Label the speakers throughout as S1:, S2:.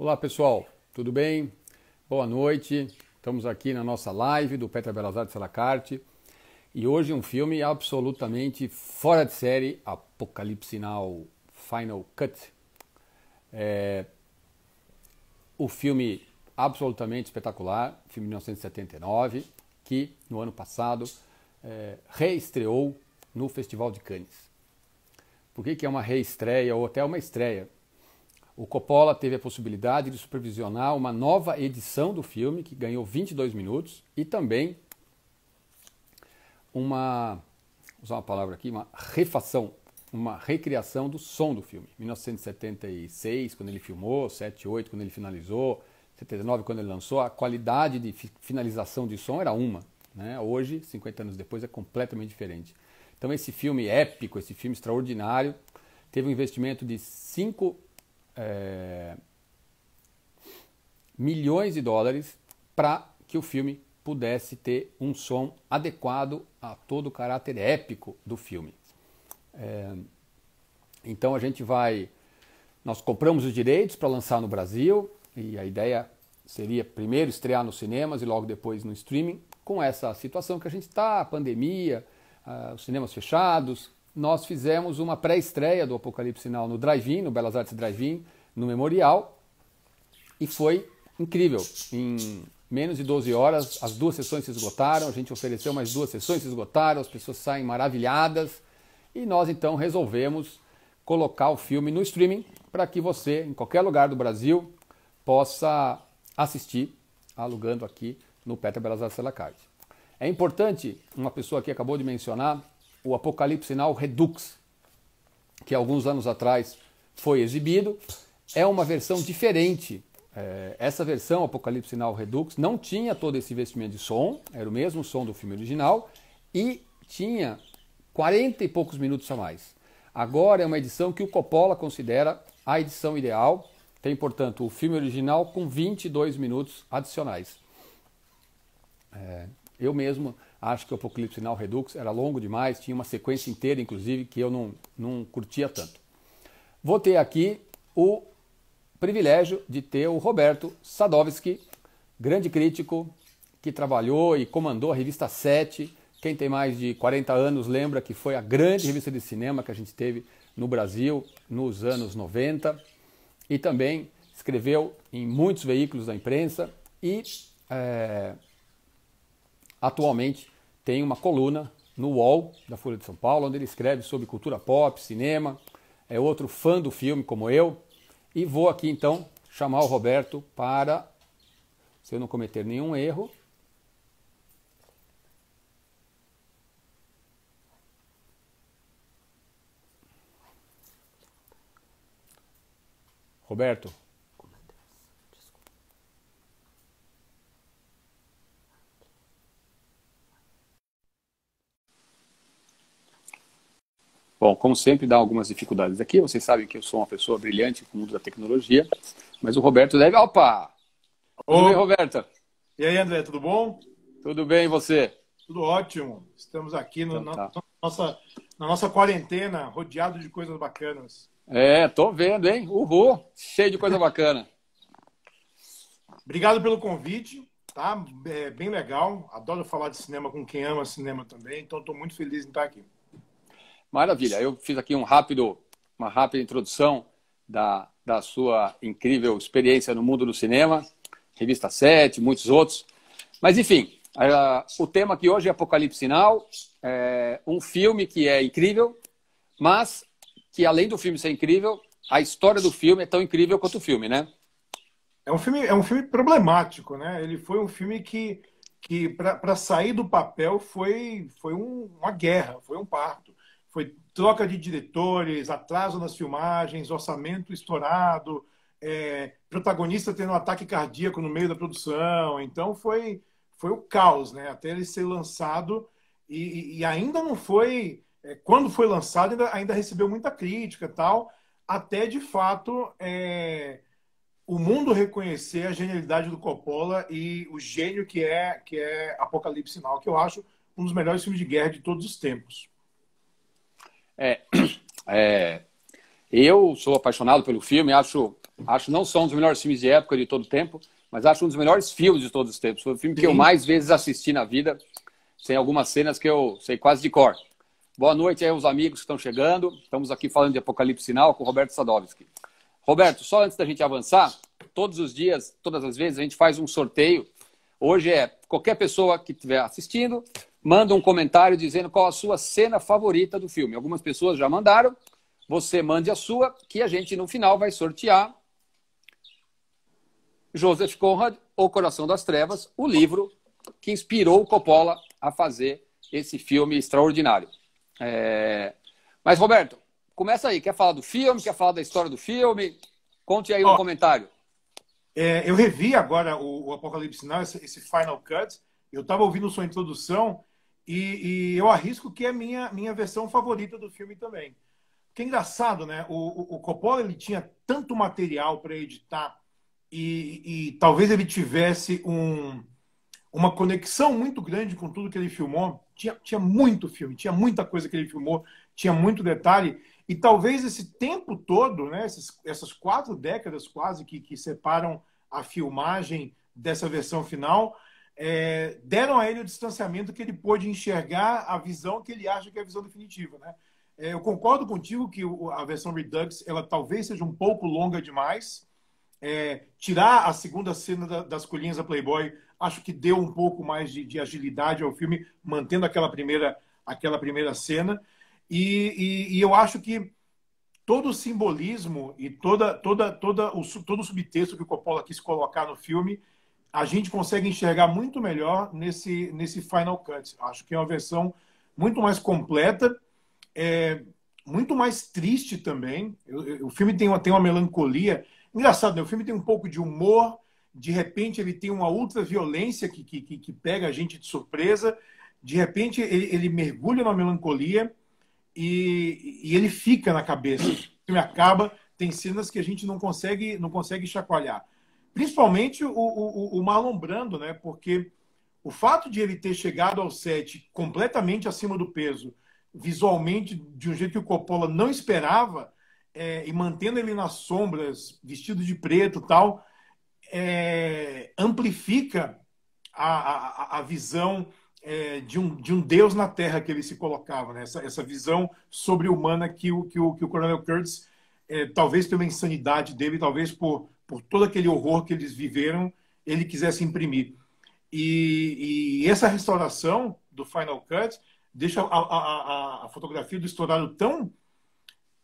S1: Olá pessoal, tudo bem? Boa noite. Estamos aqui na nossa live do Petra Belas Artes Salacarte e hoje um filme absolutamente fora de série, Apocalipse Now Final Cut. É... O filme absolutamente espetacular, filme de 1979, que no ano passado é, reestreou no Festival de Cannes. Por que, que é uma reestreia ou até uma estreia? O Coppola teve a possibilidade de supervisionar uma nova edição do filme, que ganhou 22 minutos, e também uma, usar uma palavra aqui, uma refação, uma recriação do som do filme. 1976, quando ele filmou, 78, quando ele finalizou, 79, quando ele lançou, a qualidade de finalização de som era uma. Né? Hoje, 50 anos depois, é completamente diferente. Então, esse filme épico, esse filme extraordinário, teve um investimento de 5 é, milhões de dólares para que o filme pudesse ter um som adequado a todo o caráter épico do filme. É, então a gente vai. Nós compramos os direitos para lançar no Brasil e a ideia seria primeiro estrear nos cinemas e logo depois no streaming. Com essa situação que a gente está, pandemia, uh, os cinemas fechados, nós fizemos uma pré-estreia do Apocalipse Sinal no Drive-In, no Belas Artes Drive-In, no Memorial, e foi incrível. Em menos de 12 horas, as duas sessões se esgotaram, a gente ofereceu mais duas sessões, se esgotaram, as pessoas saem maravilhadas, e nós então resolvemos colocar o filme no streaming para que você, em qualquer lugar do Brasil, possa assistir, alugando aqui no Petra Belas Artes Selacarte. É importante, uma pessoa que acabou de mencionar, o Apocalipse Now Redux, que alguns anos atrás foi exibido. É uma versão diferente. É, essa versão, Apocalipse Now Redux, não tinha todo esse investimento de som, era o mesmo som do filme original, e tinha 40 e poucos minutos a mais. Agora é uma edição que o Coppola considera a edição ideal, tem, portanto, o filme original com 22 minutos adicionais. É, eu mesmo acho que o Apocalipse Now Redux era longo demais, tinha uma sequência inteira, inclusive, que eu não, não curtia tanto. Vou ter aqui o privilégio de ter o Roberto Sadowski, grande crítico, que trabalhou e comandou a revista 7. Quem tem mais de 40 anos lembra que foi a grande revista de cinema que a gente teve no Brasil nos anos 90 e também escreveu em muitos veículos da imprensa e é, Atualmente tem uma coluna no UOL da Folha de São Paulo, onde ele escreve sobre cultura pop, cinema, é outro fã do filme como eu. E vou aqui então chamar o Roberto para, se eu não cometer nenhum erro, Roberto, Bom, como sempre, dá algumas dificuldades aqui. Vocês sabem que eu sou uma pessoa brilhante no mundo da tecnologia, mas o Roberto deve. Opa! Tudo bem, Roberto?
S2: E aí, André, tudo bom?
S1: Tudo bem, e você?
S2: Tudo ótimo. Estamos aqui no, então, tá. na, nossa, na nossa quarentena, rodeado de coisas bacanas.
S1: É, tô vendo, hein? Uhul! Cheio de coisa bacana.
S2: Obrigado pelo convite, tá? É bem legal. Adoro falar de cinema com quem ama cinema também, então estou muito feliz em estar aqui.
S1: Maravilha. Eu fiz aqui um rápido, uma rápida introdução da, da sua incrível experiência no mundo do cinema, Revista 7, muitos outros. Mas, enfim, uh, o tema aqui hoje é Apocalipse Sinal, é um filme que é incrível, mas que, além do filme ser incrível, a história do filme é tão incrível quanto o filme, né?
S2: É um filme, é um filme problemático, né? Ele foi um filme que, que para sair do papel, foi, foi um, uma guerra, foi um parto foi troca de diretores, atraso nas filmagens, orçamento estourado, é, protagonista tendo um ataque cardíaco no meio da produção. Então foi, foi o caos, né? Até ele ser lançado e, e ainda não foi. É, quando foi lançado, ainda, ainda, recebeu muita crítica tal, até de fato é, o mundo reconhecer a genialidade do Coppola e o gênio que é, que é Apocalipse Sinal, que eu acho um dos melhores filmes de guerra de todos os tempos.
S1: É, é, eu sou apaixonado pelo filme, acho Acho não só um dos melhores filmes de época de todo o tempo, mas acho um dos melhores filmes de todos os tempos. Foi o filme Sim. que eu mais vezes assisti na vida. Tem algumas cenas que eu sei quase de cor. Boa noite aí aos amigos que estão chegando. Estamos aqui falando de Apocalipse Sinal com o Roberto Sadovski. Roberto, só antes da gente avançar, todos os dias, todas as vezes, a gente faz um sorteio. Hoje é qualquer pessoa que estiver assistindo, manda um comentário dizendo qual a sua cena favorita do filme. Algumas pessoas já mandaram. Você mande a sua, que a gente no final vai sortear Joseph Conrad, O Coração das Trevas, o livro que inspirou Coppola a fazer esse filme extraordinário. É... Mas, Roberto, começa aí. Quer falar do filme? Quer falar da história do filme? Conte aí um comentário.
S2: É, eu revi agora o, o Apocalipse Now, esse, esse, Final Cut. Eu estava ouvindo sua introdução e, e, eu arrisco que é minha minha versão favorita do filme também. Que é engraçado, né? O, o, o Coppola ele tinha tanto material para editar e, e talvez ele tivesse um, uma conexão muito grande com tudo que ele filmou. Tinha, tinha muito filme, tinha muita coisa que ele filmou, tinha muito detalhe. E talvez esse tempo todo, né, essas, essas quatro décadas quase que, que separam a filmagem dessa versão final, é, deram a ele o distanciamento que ele pôde enxergar a visão que ele acha que é a visão definitiva. Né? É, eu concordo contigo que a versão Redux ela talvez seja um pouco longa demais. É, tirar a segunda cena da, das colhinhas da Playboy acho que deu um pouco mais de, de agilidade ao filme, mantendo aquela primeira, aquela primeira cena. E, e, e, eu acho que todo o simbolismo e toda, toda, toda o, todo o subtexto que o Coppola quis colocar no filme, a gente consegue enxergar muito melhor nesse, nesse Final Cut. Acho que é uma versão muito mais completa, é, muito mais triste também. Eu, eu, o filme tem uma, tem uma melancolia. Engraçado, né? O filme tem um pouco de humor, de repente ele tem uma ultra violência que, que, que pega a gente de surpresa, de repente ele, ele mergulha na melancolia e, e, ele fica na cabeça. O filme acaba, tem cenas que a gente não consegue, não consegue chacoalhar. Principalmente o, o, o Marlon Brando, né? porque o fato de ele ter chegado ao set completamente acima do peso, visualmente de um jeito que o Coppola não esperava, é, e mantendo ele nas sombras, vestido de preto tal, é, amplifica a, a, a visão é, de, um, de um Deus na Terra que ele se colocava, né? essa, essa visão sobre-humana que o, que, o, que o Coronel Kurtz, é, talvez pela insanidade dele, talvez por, por todo aquele horror que eles viveram, ele quisesse imprimir. E, e essa restauração do Final Cut deixa a, a, a, fotografia do estourado tão,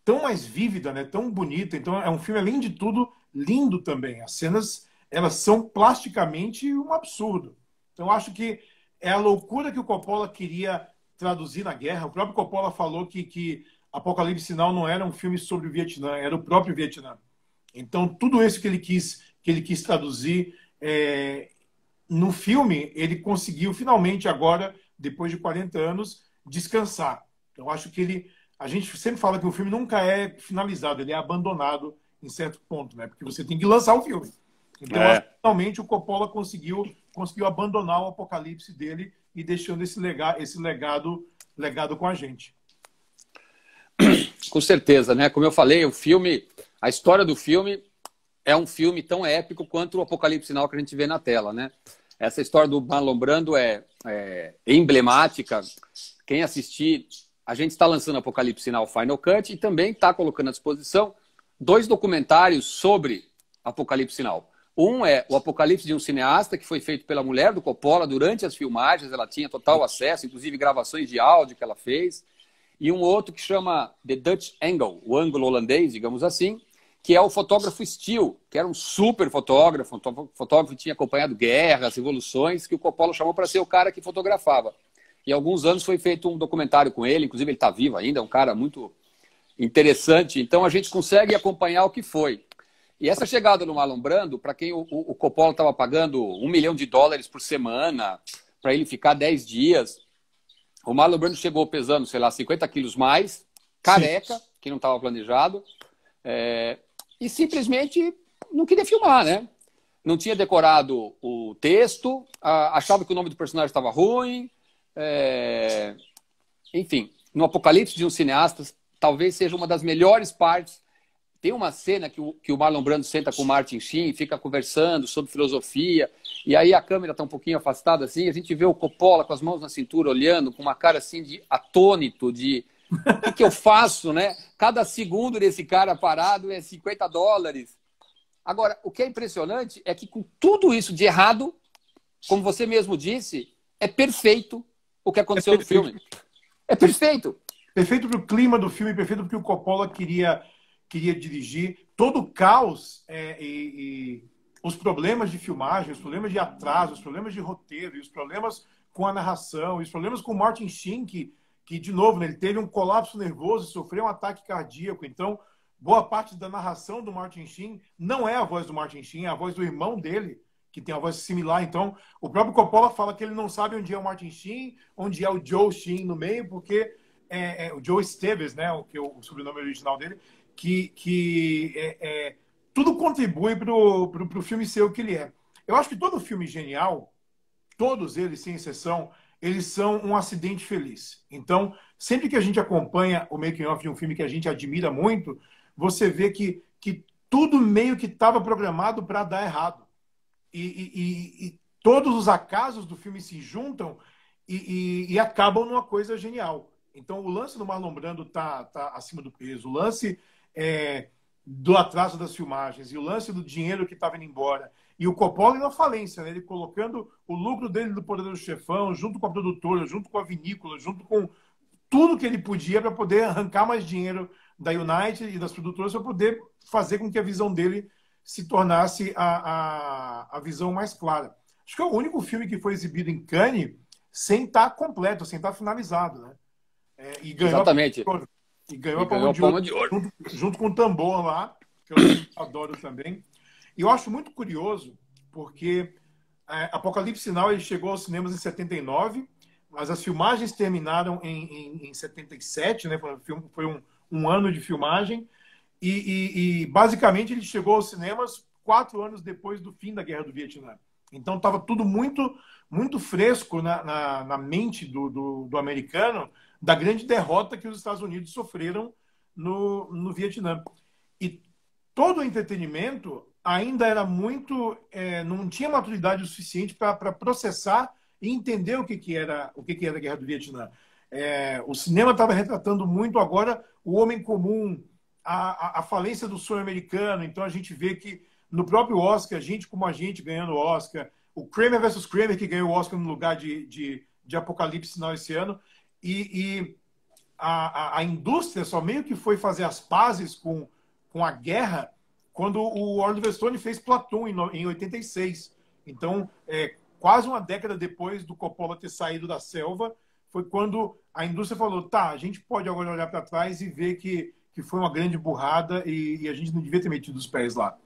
S2: tão mais vívida, né? tão bonita. Então é um filme, além de tudo, lindo também. As cenas elas são plasticamente um absurdo. Então, acho que é a loucura que o Coppola queria traduzir na guerra. O próprio Coppola falou que, que Apocalipse Sinal não era um filme sobre o Vietnã, era o próprio Vietnã. Então, tudo isso que ele quis, que ele quis traduzir é, no filme, ele conseguiu finalmente agora, depois de 40 anos, descansar. Então, acho que ele. A gente sempre fala que o filme nunca é finalizado, ele é abandonado em certo ponto, né? Porque você tem que lançar o filme. Então, é. finalmente, o Coppola conseguiu, conseguiu abandonar o apocalipse dele e deixando esse legado, esse legado, legado com a gente.
S1: Com certeza, né? Como eu falei, o filme, a história do filme é um filme tão épico quanto o Apocalipse Sinal que a gente vê na tela, né? Essa história do Marlon Brando é, é emblemática. Quem assistir, a gente está lançando Apocalipse Sinal Final Cut e também está colocando à disposição dois documentários sobre Apocalipse Sinal. Um é o Apocalipse de um cineasta, que foi feito pela mulher do Coppola durante as filmagens, ela tinha total acesso, inclusive gravações de áudio que ela fez. E um outro que chama The Dutch Angle, o ângulo holandês, digamos assim, que é o fotógrafo Steele, que era um super fotógrafo, um fotógrafo que tinha acompanhado guerras, revoluções, que o Coppola chamou para ser o cara que fotografava. E há alguns anos foi feito um documentário com ele, inclusive ele está vivo ainda, é um cara muito interessante. Então a gente consegue acompanhar o que foi. E essa chegada no Marlon Brando, para quem o, o Coppola estava pagando um milhão de dólares por semana, para ele ficar 10 dias, o Marlon Brando chegou pesando, sei lá, 50 quilos mais, careca, Sim. que não estava planejado, é, e simplesmente não queria filmar, né? Não tinha decorado o texto, achava que o nome do personagem estava ruim, é, enfim, no Apocalipse de um cineasta, talvez seja uma das melhores partes tem uma cena que o, que o Marlon Brando senta com o Martin Sheen, fica conversando sobre filosofia, e aí a câmera está um pouquinho afastada assim, a gente vê o Coppola com as mãos na cintura, olhando, com uma cara assim de atônito, de o que, que eu faço, né? Cada segundo desse cara parado é 50 dólares. Agora, o que é impressionante é que com tudo isso de errado, como você mesmo disse, é perfeito o que aconteceu é no filme. É perfeito.
S2: Perfeito para o clima do filme, perfeito porque o Coppola queria queria dirigir, todo o caos é, e, e, os problemas de filmagem, os problemas de atraso, os problemas de roteiro, os problemas com a narração, os problemas com o Martin Sheen, que, que de novo, né, ele teve um colapso nervoso, sofreu um ataque cardíaco. Então, boa parte da narração do Martin Sheen não é a voz do Martin Sheen, é a voz do irmão dele, que tem a voz similar. Então, o próprio Coppola fala que ele não sabe onde é o Martin Sheen, onde é o Joe Sheen no meio, porque é, é, o Joe Esteves, né, o que é o sobrenome original dele, que, que é, é, tudo contribui para o filme ser o que ele é. Eu acho que todo filme genial, todos eles, sem exceção, eles são um acidente feliz. Então, sempre que a gente acompanha o making-of de um filme que a gente admira muito, você vê que, que tudo meio que estava programado para dar errado. E, e, e, todos os acasos do filme se juntam e, e, acabam numa coisa genial. Então, o lance do Marlon Brando tá, tá acima do peso. O lance é, do atraso das filmagens e o lance do dinheiro que estava indo embora. E o Coppola na falência, né? ele colocando o lucro dele do Poder do Chefão, junto com a produtora, junto com a vinícola, junto com tudo que ele podia para poder arrancar mais dinheiro da United e das produtoras para poder fazer com que a visão dele se tornasse a, a, a visão mais clara. Acho que é o único filme que foi exibido em Cannes sem estar tá completo, sem estar tá finalizado. Né?
S1: É, e ganhou Exatamente.
S2: E ganhou, e a, palma, de palma de ouro, junto, junto, com o tambor lá, que eu adoro também. E eu acho muito curioso, porque é, Apocalipse Sinal ele chegou aos cinemas em 79, mas as filmagens terminaram em, em, em 77, né? Foi, um, foi um, um ano de filmagem. E, e, e, basicamente ele chegou aos cinemas quatro anos depois do fim da Guerra do Vietnã. Então estava tudo muito muito fresco na, na, na mente do, do, do, americano da grande derrota que os Estados Unidos sofreram no, no Vietnã. E todo o entretenimento ainda era muito. É, não tinha maturidade o suficiente para processar e entender o que, que, era, o que, que era a Guerra do Vietnã. É, o cinema estava retratando muito agora o homem comum, a, a, a falência do sonho americano. Então a gente vê que no próprio Oscar, gente como a gente ganhando Oscar, o Kramer versus Kramer, que ganhou o Oscar no lugar de, de, de Apocalipse Sinal esse ano, e, e a, a, a, indústria só meio que foi fazer as pazes com, com a guerra quando o Oliver Stone fez Platoon em, em 86. Então, é, quase uma década depois do Coppola ter saído da selva, foi quando a indústria falou: tá, a gente pode agora olhar para trás e ver que, que foi uma grande burrada e, e, a gente não devia ter metido os pés lá.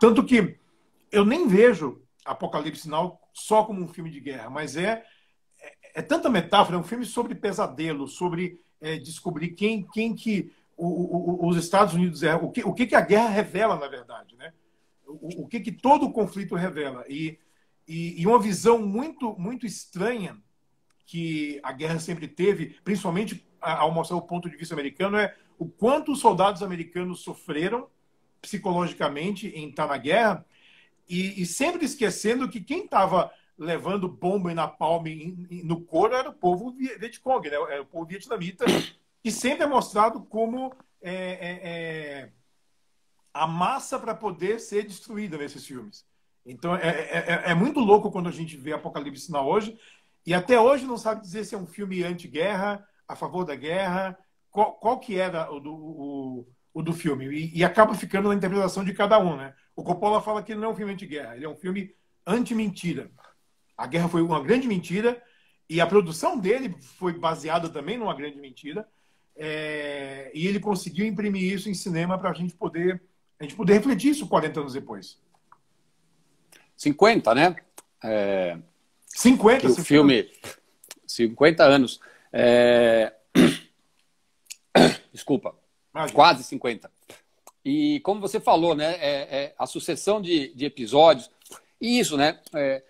S2: Tanto que eu nem vejo Apocalipse Now só como um filme de guerra, mas é é tanta metáfora, é um filme sobre pesadelo, sobre é, descobrir quem, quem que o, o, os Estados Unidos é, o que, o que, que a guerra revela, na verdade, né? O, o que, que todo conflito revela. E, e, e, uma visão muito, muito estranha que a guerra sempre teve, principalmente ao mostrar o ponto de vista americano, é o quanto os soldados americanos sofreram psicologicamente em estar na guerra e, e sempre esquecendo que quem estava levando bomba e napalm no couro era o povo Vietcong, né? era o povo vietnamita, que sempre é mostrado como é, é, é, a massa para poder ser destruída nesses filmes. Então é, é, é, muito louco quando a gente vê Apocalipse Sinal hoje, e até hoje não sabe dizer se é um filme anti-guerra, a favor da guerra, qual, qual que era o do, o, o do filme. E, e, acaba ficando na interpretação de cada um. Né? O Coppola fala que ele não é um filme anti-guerra, ele é um filme anti-mentira. A guerra foi uma grande mentira e a produção dele foi baseada também numa grande mentira. É, e ele conseguiu imprimir isso em cinema para a gente poder a gente poder refletir isso 40 anos depois.
S1: 50, né? É...
S2: 50,
S1: o filme. 50 anos. É... Desculpa. Imagina. Quase 50. E como você falou, né? É, é a sucessão de, de episódios. E isso, né? É,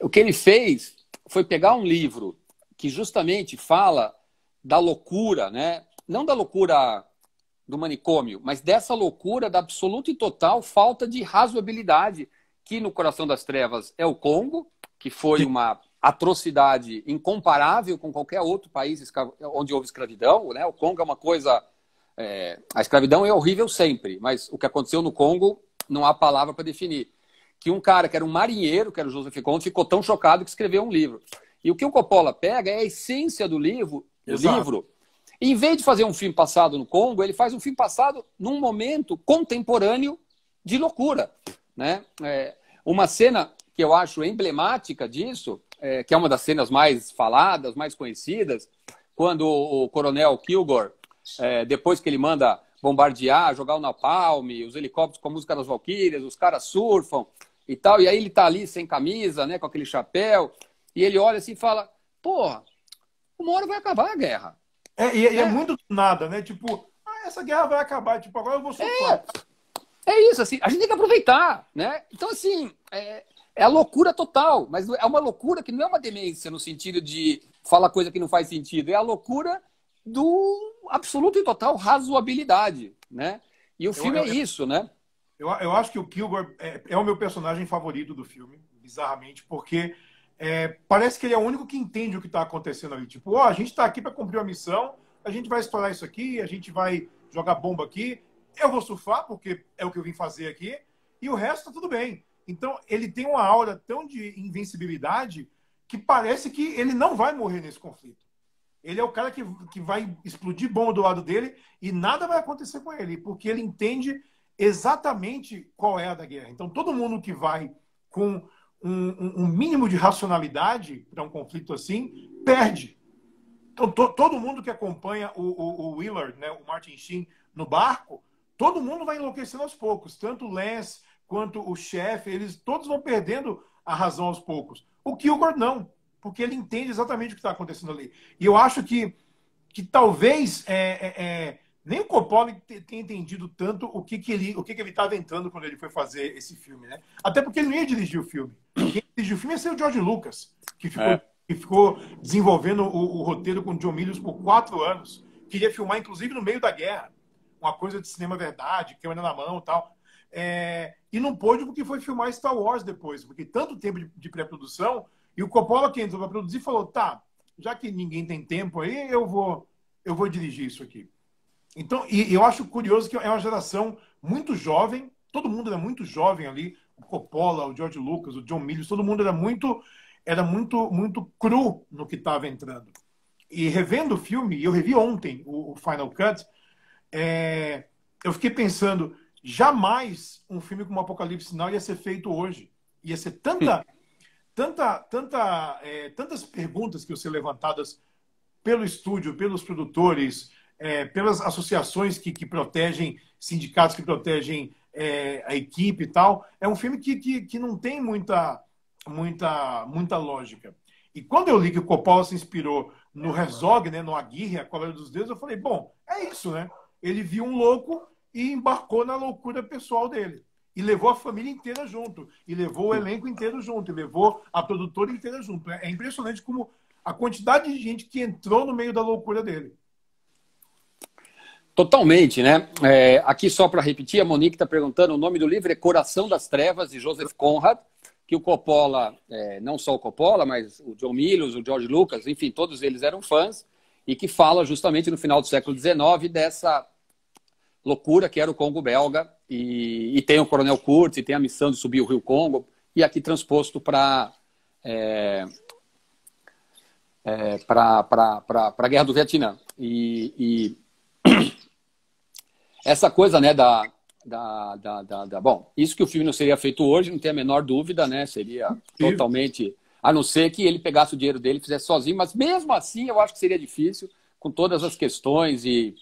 S1: o que ele fez foi pegar um livro que justamente fala da loucura, né? não da loucura do manicômio, mas dessa loucura da absoluta e total falta de razoabilidade, que no Coração das Trevas é o Congo, que foi uma atrocidade incomparável com qualquer outro país onde houve escravidão. Né? O Congo é uma coisa. É, a escravidão é horrível sempre, mas o que aconteceu no Congo não há palavra para definir. Que um cara que era um marinheiro, que era o Joseph Conte, ficou tão chocado que escreveu um livro. E o que o Coppola pega é a essência do livro, do livro. Em vez de fazer um filme passado no Congo, ele faz um filme passado num momento contemporâneo de loucura. Né? É, uma cena que eu acho emblemática disso é, que é uma das cenas mais faladas, mais conhecidas, quando o, coronel Kilgore, é, depois que ele manda bombardear, jogar o napalm, os helicópteros com a música das Valquírias, os caras surfam e tal, e aí ele tá ali sem camisa, né, com aquele chapéu, e ele olha assim e fala, porra, uma hora vai acabar a guerra.
S2: É, e, é, é muito nada, né? Tipo, ah, essa guerra vai acabar, tipo, agora eu vou surfar.
S1: É, é isso, assim, a gente tem que aproveitar, né? Então, assim, é, é a loucura total, mas é uma loucura que não é uma demência no sentido de falar coisa que não faz sentido, é a loucura do absoluto e total razoabilidade, né? E o eu, filme eu, é isso, né?
S2: Eu, eu acho que o Kilgore é, é, o meu personagem favorito do filme, bizarramente, porque é, parece que ele é o único que entende o que está acontecendo ali. Tipo, ó, oh, a gente está aqui para cumprir uma missão, a gente vai estourar isso aqui, a gente vai jogar bomba aqui, eu vou surfar, porque é o que eu vim fazer aqui, e o resto tá tudo bem. Então, ele tem uma aura tão de invencibilidade que parece que ele não vai morrer nesse conflito. Ele é o cara que, que vai explodir bomba do lado dele e nada vai acontecer com ele, porque ele entende exatamente qual é a da guerra. Então, todo mundo que vai com um, um mínimo de racionalidade para um conflito assim, perde. Então, to, todo mundo que acompanha o, o, o Willard, né, o Martin Sheen, no barco, todo mundo vai enlouquecendo aos poucos. Tanto o Lance, quanto o chefe, eles todos vão perdendo a razão aos poucos. O Kilgore não, porque ele entende exatamente o que está acontecendo ali. E eu acho que, que talvez é, é, é, nem o Coppola tenha entendido tanto o que, que ele o que, que ele estava entrando quando ele foi fazer esse filme, né? Até porque ele não ia dirigir o filme. Quem dirigiu o filme ia ser o George Lucas, que ficou, é. que ficou desenvolvendo o, o, roteiro com o John Milius por quatro anos. Queria filmar, inclusive, no meio da guerra. Uma coisa de cinema verdade, câmera na mão e tal. É, e não pôde porque foi filmar Star Wars depois, porque tanto tempo de, de pré-produção, e o Coppola que entrou para produzir falou, tá, já que ninguém tem tempo aí, eu vou, eu vou dirigir isso aqui. Então, e eu acho curioso que é uma geração muito jovem, todo mundo era muito jovem ali, o Coppola, o George Lucas, o John Milius, todo mundo era muito era muito muito cru no que estava entrando. E revendo o filme, eu revi ontem o, o Final Cut, é, eu fiquei pensando, jamais um filme como Apocalipse Sinal ia ser feito hoje. Ia ser tanta, tanta, tanta, é, tantas perguntas que iam ser levantadas pelo estúdio, pelos produtores, é, pelas associações que, que protegem, sindicatos que protegem é, a equipe e tal. É um filme que, que, que não tem muita, muita, muita lógica. E quando eu li que o Coppola se inspirou no Herzog, né, no Aguirre, A Colônia dos Deuses, eu falei, bom, é isso, né? Ele viu um louco e embarcou na loucura pessoal dele. E levou a família inteira junto. E levou o elenco inteiro junto. E levou a produtora inteira junto. É impressionante como a quantidade de gente que entrou no meio da loucura dele.
S1: Totalmente, né? É, aqui só para repetir, a Monique está perguntando, o nome do livro é Coração das Trevas, de Joseph Conrad, que o Coppola, é, não só o Coppola, mas o John Milius, o George Lucas, enfim, todos eles eram fãs, e que fala justamente no final do século XIX dessa loucura que era o Congo belga, e, e tem o Coronel Kurtz, e tem a missão de subir o Rio Congo, e aqui transposto para é, é, para a Guerra do Vietnã. E, e, essa coisa né, da, da, da, da, da, Bom, isso que o filme não seria feito hoje, não tem a menor dúvida, né? Seria Sim. totalmente. A não ser que ele pegasse o dinheiro dele e fizesse sozinho, mas mesmo assim eu acho que seria difícil, com todas as questões e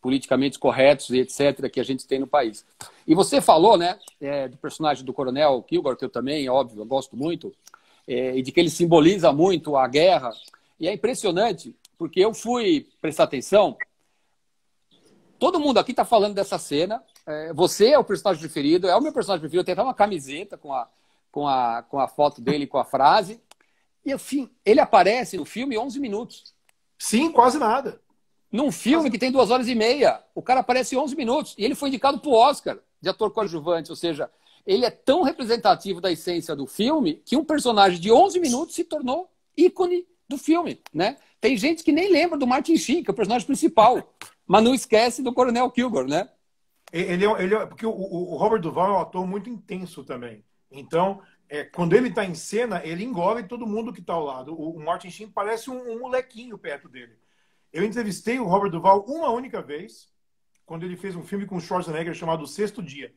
S1: politicamente corretos e etc. que a gente tem no país. E você falou, né, é, do personagem do Coronel Kilgore, que eu também, óbvio, eu gosto muito, é, e de que ele simboliza muito a guerra. E é impressionante, porque eu fui prestar atenção. Todo mundo aqui está falando dessa cena. É, você é o personagem preferido, é o meu personagem preferido. Eu tenho até uma camiseta com a, com a, com a foto dele, com a frase. E, enfim, ele aparece no filme 11 minutos.
S2: Sim, quase nada.
S1: Num filme que tem duas horas e meia, o cara aparece 11 minutos e ele foi indicado para o Oscar de ator coadjuvante, ou seja, ele é tão representativo da essência do filme que um personagem de 11 minutos se tornou ícone do filme, né? Tem gente que nem lembra do Martin Sheen, que é o personagem principal, mas não esquece do Coronel Kilgore, né?
S2: Ele é, ele é porque o, o, Robert Duval é um ator muito intenso também. Então, é, quando ele está em cena, ele engole todo mundo que está ao lado. O, o Martin Sheen parece um, um, molequinho perto dele. Eu entrevistei o Robert Duval uma única vez, quando ele fez um filme com o Schwarzenegger chamado Sexto Dia.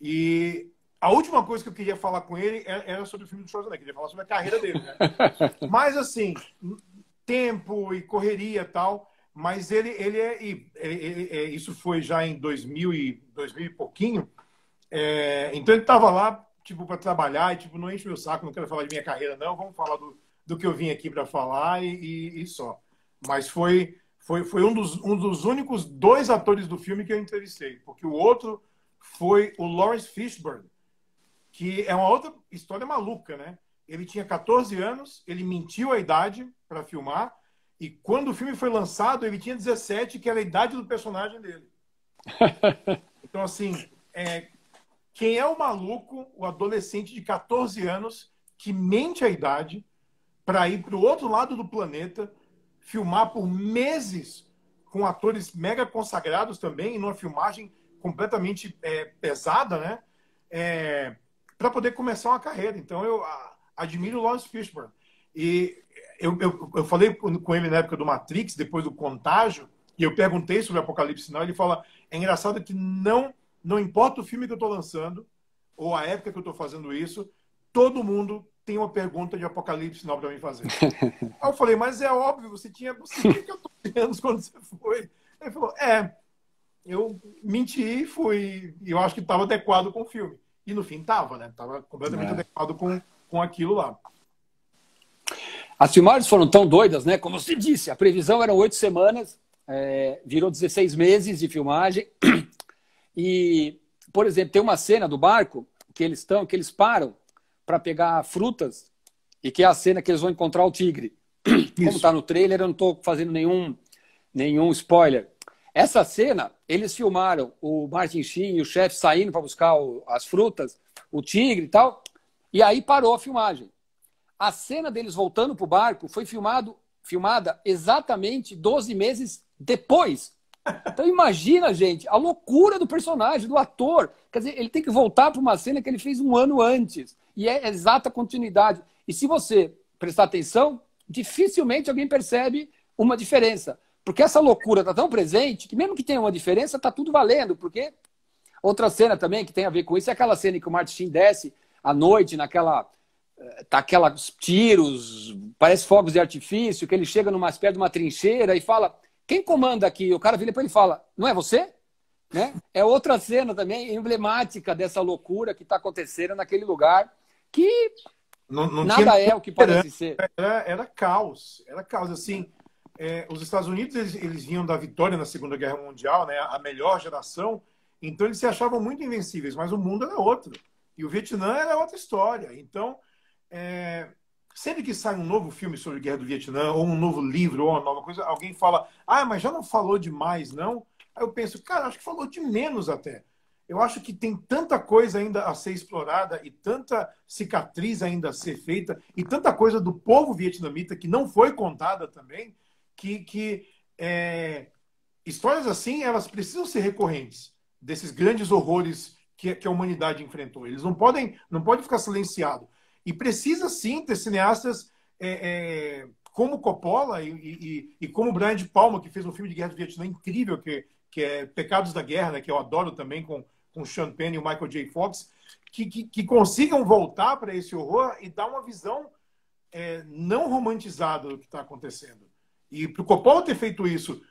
S2: E a última coisa que eu queria falar com ele era sobre o filme do Schwarzenegger. Eu queria falar sobre a carreira dele. Né? Mas, assim, tempo e correria e tal. Mas ele, ele é. Ele, é, isso foi já em 2000 e, 2000 e pouquinho. É, então ele estava lá, tipo, para trabalhar e, tipo, não enche meu saco, não quero falar de minha carreira, não. Vamos falar do, do que eu vim aqui para falar e, e, e, só. Mas foi, foi, foi um, dos, um dos únicos dois atores do filme que eu entrevistei, porque o outro foi o Lawrence Fishburne, que é uma outra história maluca, né? Ele tinha 14 anos, ele mentiu a idade para filmar e quando o filme foi lançado, ele tinha 17, que era a idade do personagem dele. Então, assim, é, quem é o maluco, o adolescente de 14 anos, que mente a idade para ir para o outro lado do planeta, filmar por meses com atores mega consagrados também, numa filmagem completamente é, pesada, né? É, para poder começar uma carreira. Então, eu admiro o Lawrence Fishburne. E eu, eu, eu falei com ele na época do Matrix, depois do Contágio, e eu perguntei sobre o Apocalipse Sinal, ele fala, é engraçado que não, não importa o filme que eu estou lançando, ou a época que eu estou fazendo isso, todo mundo tem uma pergunta de Apocalipse Sinal para mim fazer. Aí eu falei, mas é óbvio, você tinha, você tinha 14 anos quando você foi. Ele falou, é, eu menti e fui, eu acho que estava adequado com o filme. E no fim estava, né? Estava completamente é. adequado com, com aquilo lá.
S1: As filmagens foram tão doidas, né? Como você disse, a previsão era oito semanas, é, virou 16 meses de filmagem. E, por exemplo, tem uma cena do barco que eles estão, que eles param para pegar frutas e que é a cena que eles vão encontrar o tigre. Isso. Como está no trailer, eu não estou fazendo nenhum, nenhum spoiler. Essa cena, eles filmaram o Martin Sheen e o chefe saindo para buscar o, as frutas, o tigre e tal, e aí parou a filmagem. A cena deles voltando para o barco foi filmado, filmada exatamente 12 meses depois. Então imagina, gente, a loucura do personagem, do ator. Quer dizer, ele tem que voltar para uma cena que ele fez um ano antes. E é exata continuidade. E se você prestar atenção, dificilmente alguém percebe uma diferença. Porque essa loucura está tão presente que mesmo que tenha uma diferença, está tudo valendo. Porque outra cena também que tem a ver com isso é aquela cena em que o Martin desce à noite naquela tá aqueles tiros, parece fogos de artifício, que ele chega numa espécie de uma trincheira e fala: quem comanda aqui? O cara vira para ele e fala: não é você? Né? É outra cena também emblemática dessa loucura que está acontecendo naquele lugar, que não, não nada é o que parece ser.
S2: Era, era caos, era caos. Assim, é, os Estados Unidos eles, eles, vinham da vitória na Segunda Guerra Mundial, né, a melhor geração, então eles se achavam muito invencíveis, mas o mundo era outro. E o Vietnã era outra história. Então, é, sempre que sai um novo filme sobre a Guerra do Vietnã, ou um novo livro, ou uma nova coisa, alguém fala, ah, mas já não falou demais, não? Aí eu penso, cara, acho que falou de menos até. Eu acho que tem tanta coisa ainda a ser explorada e tanta cicatriz ainda a ser feita e tanta coisa do povo vietnamita que não foi contada também, que, que é, histórias assim elas precisam ser recorrentes desses grandes horrores que, que, a humanidade enfrentou. Eles não podem, não podem ficar silenciados. E precisa sim ter cineastas é, é, como Coppola e, e, e, como Brian de Palma, que fez um filme de guerra do Vietnã incrível, que, que é Pecados da Guerra, né, que eu adoro também, com, com Sean Penn e o Michael J. Fox, que, que, que consigam voltar para esse horror e dar uma visão é, não romantizada do que está acontecendo. E para o Coppola ter feito isso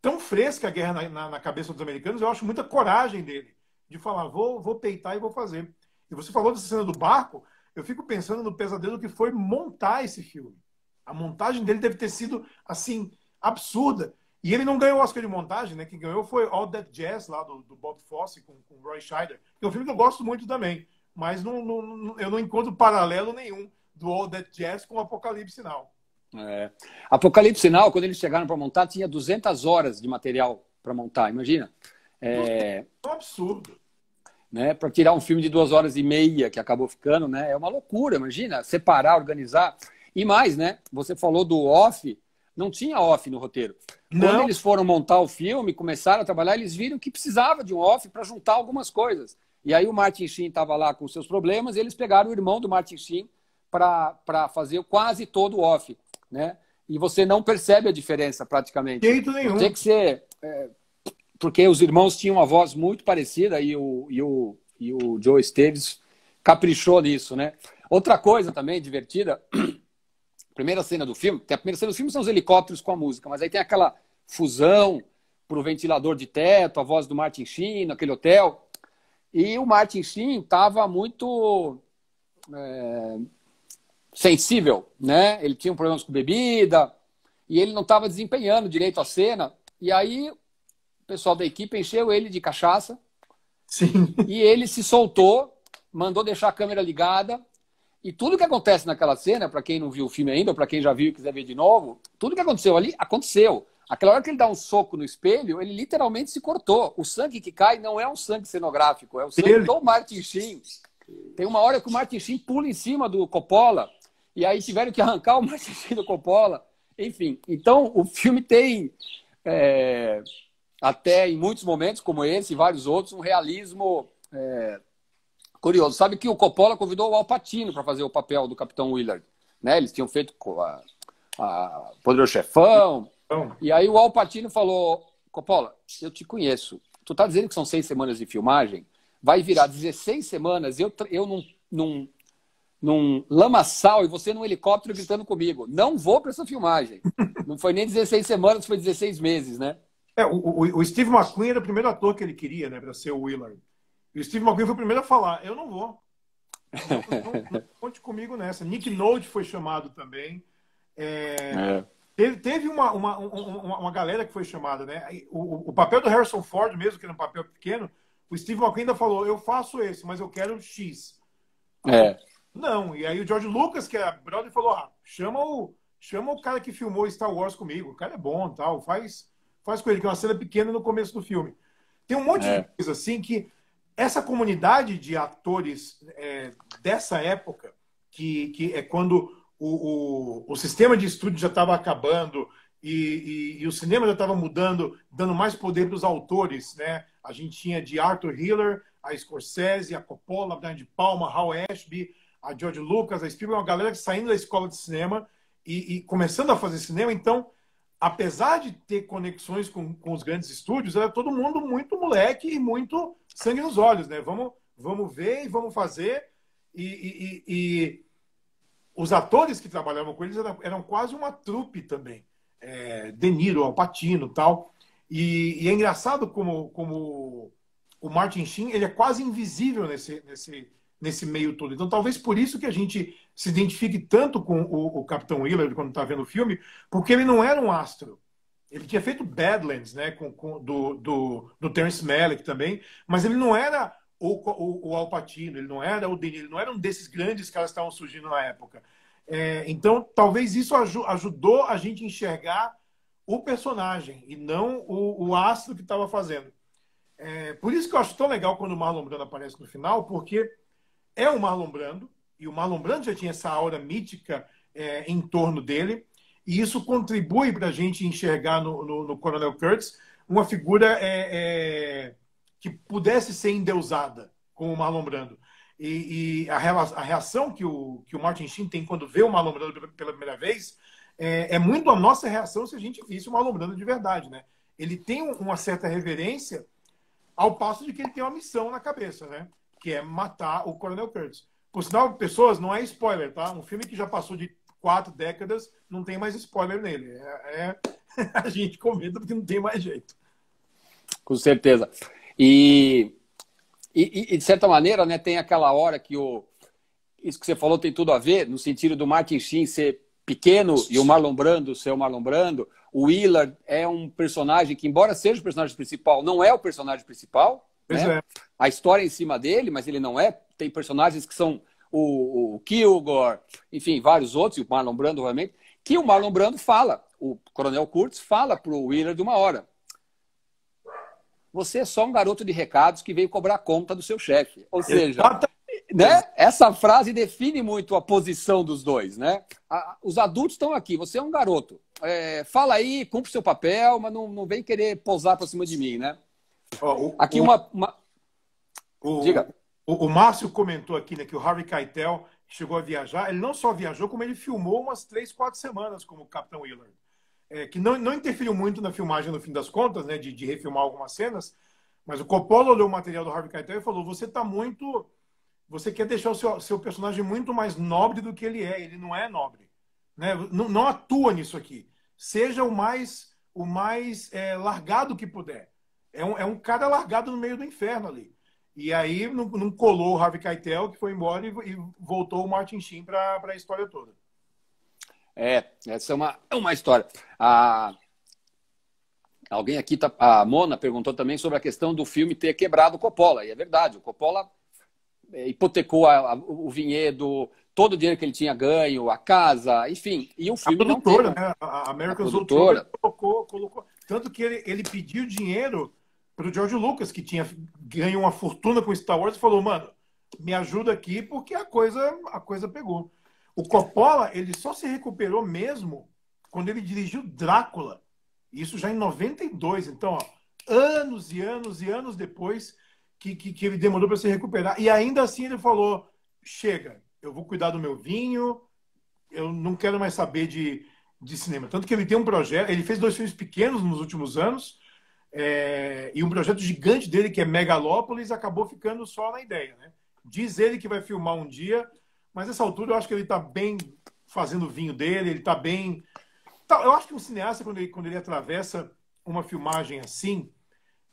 S2: tão fresca a guerra na, na, na, cabeça dos americanos, eu acho muita coragem dele de falar, vou, vou peitar e vou fazer. E você falou dessa cena do barco, eu fico pensando no pesadelo que foi montar esse filme. A montagem dele deve ter sido, assim, absurda. E ele não ganhou o Oscar de montagem, né? Quem ganhou foi All That Jazz, lá do, do Bob Fosse, com, com Roy Scheider. Que é um filme que eu gosto muito também. Mas não, não, eu não encontro paralelo nenhum do All That Jazz com o Apocalipse Now.
S1: É. Apocalipse Sinal, quando eles chegaram para montar, tinha 200 horas de material para montar, imagina.
S2: É um absurdo.
S1: Né, para tirar um filme de duas horas e meia que acabou ficando, né? É uma loucura, imagina, separar, organizar. E mais, né? Você falou do off, não tinha off no roteiro. Não. Quando eles foram montar o filme, começaram a trabalhar, eles viram que precisava de um off para juntar algumas coisas. E aí o Martin Sheen estava lá com seus problemas, e eles pegaram o irmão do Martin Sheen para fazer quase todo o off, né? E você não percebe a diferença praticamente.
S2: Jeito nenhum.
S1: Tem que ser é, porque os irmãos tinham uma voz muito parecida e o, e o, e o Joe Esteves caprichou nisso, né? Outra coisa também divertida, primeira cena do filme, a primeira cena do filme são os helicópteros com a música, mas aí tem aquela fusão para o ventilador de teto, a voz do Martin Sheen naquele hotel. E o Martin Sheen estava muito é, sensível, né? Ele tinha problemas com bebida e ele não estava desempenhando direito a cena. E aí pessoal da equipe encheu ele de cachaça.
S2: Sim.
S1: E ele se soltou, mandou deixar a câmera ligada. E tudo que acontece naquela cena, para quem não viu o filme ainda, ou para quem já viu e quiser ver de novo, tudo que aconteceu ali, aconteceu. Aquela hora que ele dá um soco no espelho, ele literalmente se cortou. O sangue que cai não é um sangue cenográfico, é o sangue ele... do Martin Sheen. Tem uma hora que o Martin Sheen pula em cima do Coppola, e aí tiveram que arrancar o Martin Sheen do Coppola. Enfim, então o filme tem é, até em muitos momentos, como esse e vários outros, um realismo é, curioso. Sabe que o Coppola convidou o Al Pacino para fazer o papel do Capitão Willard. Né? Eles tinham feito a, a Poderoso Chefão. E aí o Al Pacino falou, Coppola, eu te conheço. Tu tá dizendo que são seis semanas de filmagem? Vai virar 16 semanas, eu, eu num, num, num lamaçal e você num helicóptero gritando comigo. Não vou para essa filmagem. Não foi nem 16 semanas, foi 16 meses, né?
S2: É, o, o, Steve McQueen era o primeiro ator que ele queria, né, para ser o Willard. E o Steve McQueen foi o primeiro a falar: eu não vou. Não, não, não conte comigo nessa. Nick Nolte foi chamado também. É, é. Teve, teve uma, uma, uma, uma, galera que foi chamada, né? O, o, papel do Harrison Ford, mesmo que era um papel pequeno, o Steve McQueen ainda falou: eu faço esse, mas eu quero X.
S1: É.
S2: Não, e aí o George Lucas, que é brother, falou: ah, chama o, chama o cara que filmou Star Wars comigo. O cara é bom tal, faz faz com ele, que é uma cena pequena no começo do filme. Tem um monte é. de coisa assim que essa comunidade de atores é, dessa época, que, que é quando o, o, o sistema de estúdio já estava acabando e, e, e, o cinema já estava mudando, dando mais poder para os autores, né? A gente tinha de Arthur Hiller, a Scorsese, a Coppola, a Brian de Palma, a Hal Ashby, a George Lucas, a Spielberg, uma galera saindo da escola de cinema e, e começando a fazer cinema. Então, apesar de ter conexões com, com os grandes estúdios, era todo mundo muito moleque e muito sangue nos olhos, né? Vamos, vamos ver e vamos fazer. E, e, e os atores que trabalhavam com eles eram, eram quase uma trupe também. É, De Niro, Alpatino tal. E, e, é engraçado como, como o Martin Sheen ele é quase invisível nesse, nesse, nesse meio todo. Então, talvez por isso que a gente se identifique tanto com o, o Capitão Willard quando está vendo o filme, porque ele não era um astro. Ele tinha feito Badlands, né, com, com do, do, do Terence Malick também, mas ele não era o, o, o Al Pacino, ele não era o Denis, ele não era um desses grandes caras que estavam surgindo na época. É, então, talvez isso aj ajudou a gente a enxergar o personagem e não o, o astro que estava fazendo. É, por isso que eu acho tão legal quando o Marlon Brando aparece no final, porque é o Marlon Brando, e o Marlon Brando já tinha essa aura mítica é, em torno dele, e isso contribui para a gente enxergar no, no, no, Coronel Kurtz uma figura é, é, que pudesse ser endeusada, como o Marlon Brando. E, e a, a, reação que o, que o Martin Sheen tem quando vê o Marlon Brando pela primeira vez é, é, muito a nossa reação se a gente visse o Marlon Brando de verdade. Né? Ele tem uma certa reverência ao passo de que ele tem uma missão na cabeça, né? que é matar o Coronel Kurtz. Por sinal, pessoas, não é spoiler, tá? Um filme que já passou de quatro décadas, não tem mais spoiler nele. É, é... a gente comenta porque não tem mais jeito.
S1: Com certeza. E, e, e, de certa maneira, né, tem aquela hora que o isso que você falou tem tudo a ver, no sentido do Martin Sheen ser pequeno e o Marlon Brando ser o Marlon Brando. O Willard é um personagem que, embora seja o personagem principal, não é o personagem principal. Né? É. A história é em cima dele, mas ele não é tem personagens que são o, o Kilgore, enfim, vários outros, e o Marlon Brando, obviamente. que o Marlon Brando fala, o Coronel Kurtz fala para o Willard uma hora. Você é só um garoto de recados que veio cobrar conta do seu chefe. Ou seja, né? essa frase define muito a posição dos dois. Né? os adultos estão aqui, você é um garoto. É, fala aí, cumpre seu papel, mas não, não vem querer posar para cima de mim. Né? Oh, o, aqui uma, uma...
S2: O, Diga. O, o, Márcio comentou aqui né, que o Harvey Keitel chegou a viajar. Ele não só viajou, como ele filmou umas três, quatro semanas como Capitão Willard é, que não, não interferiu muito na filmagem no fim das contas, né, de, de refilmar algumas cenas, mas o Coppola olhou o material do Harvey Keitel e falou: você está muito, você quer deixar o seu, seu personagem muito mais nobre do que ele é. Ele não é nobre, né? Não, não atua nisso aqui. Seja o mais, o mais é, largado que puder. É um, é um cara largado no meio do inferno ali. E aí não, não colou o Harvey Keitel, que foi embora e, e voltou o Martin Sheen para a história toda.
S1: É, essa é uma, é uma história. A... Alguém aqui, tá... a Mona perguntou também sobre a questão do filme ter quebrado o Coppola. E é verdade, o Coppola é, hipotecou a, a, o vinhedo, todo o dinheiro que ele tinha ganho, a casa, enfim. E o filme
S2: a produtora, não teve. né? A American a produtora. Colocou, colocou. Tanto que ele, ele pediu dinheiro para o George Lucas, que tinha ganho uma fortuna com Star Wars, e falou, mano, me ajuda aqui porque a coisa, a coisa pegou. O Coppola, ele só se recuperou mesmo quando ele dirigiu Drácula. Isso já em 92. Então, ó, anos e anos e anos depois que, que, que ele demorou para se recuperar. E ainda assim ele falou: chega, eu vou cuidar do meu vinho, eu não quero mais saber de, de cinema. Tanto que ele tem um projeto, ele fez dois filmes pequenos nos últimos anos, é, e um projeto gigante dele, que é Megalópolis, acabou ficando só na ideia. Né? Diz ele que vai filmar um dia, mas nessa altura eu acho que ele está bem fazendo o vinho dele, ele está bem. Tá, eu acho que um cineasta, quando ele, quando ele atravessa uma filmagem assim,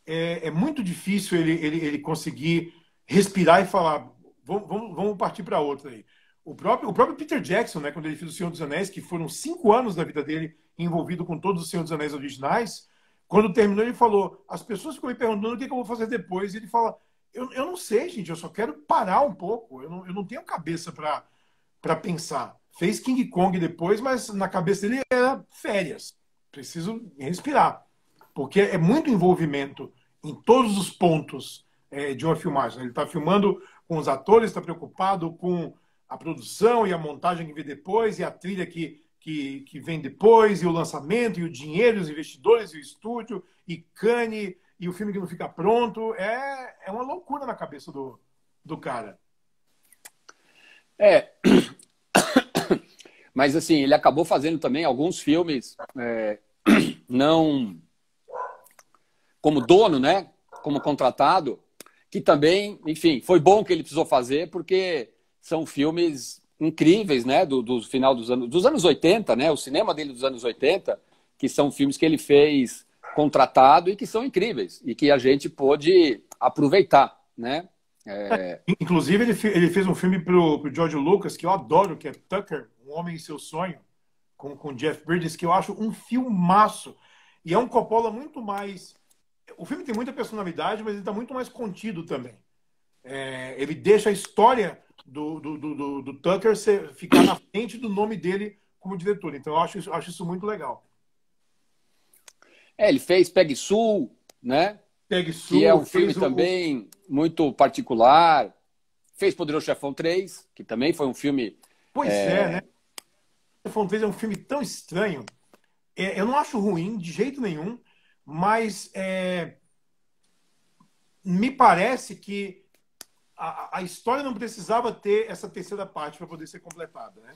S2: é, é muito difícil ele, ele, ele conseguir respirar e falar: vamos, vamos, vamos partir para outra aí. O próprio, o próprio Peter Jackson, né, quando ele fez O Senhor dos Anéis, que foram cinco anos da vida dele envolvido com todos os Senhor dos Anéis originais, quando terminou, ele falou: as pessoas ficam me perguntando o que, que eu vou fazer depois. Ele fala: eu, eu não sei, gente, eu só quero parar um pouco. Eu não, eu não tenho cabeça para pensar. Fez King Kong depois, mas na cabeça dele era férias. Preciso respirar. Porque é muito envolvimento em todos os pontos é, de uma filmagem. Ele está filmando com os atores, está preocupado com a produção e a montagem que vem depois, e a trilha que, que, que vem depois, e o lançamento, e o dinheiro, e os investidores, e o estúdio, e Cannes, e o filme que não fica pronto. É, é uma loucura na cabeça do, do cara.
S1: É. Mas, assim, ele acabou fazendo também alguns filmes é, não como dono, né? Como contratado, que também, enfim, foi bom que ele precisou fazer, porque são filmes incríveis, né? Do, do final dos anos, dos anos 80, né? O cinema dele dos anos 80, que são filmes que ele fez contratado e que são incríveis e que a gente pôde aproveitar, né?
S2: É... Inclusive, ele, ele fez um filme para o George Lucas que eu adoro, que é Tucker, Um Homem em Seu Sonho, com, com Jeff Bridges, que eu acho um filmaço. E é um Coppola muito mais... O filme tem muita personalidade, mas ele está muito mais contido também. É, ele deixa a história do, do, do, do Tucker ser, ficar na frente do nome dele como diretor. Então, eu acho, acho isso muito legal.
S1: É, ele fez Peg Sul, né?
S2: Peg Sul.
S1: Que é um filme o... também muito particular. Fez Poderoso Chefão 3, que também foi um filme.
S2: Pois é, é né? Chefão 3 é um filme tão estranho. É, eu não acho ruim, de jeito nenhum, mas é, me parece que a, a, história não precisava ter essa terceira parte para poder ser completada, né?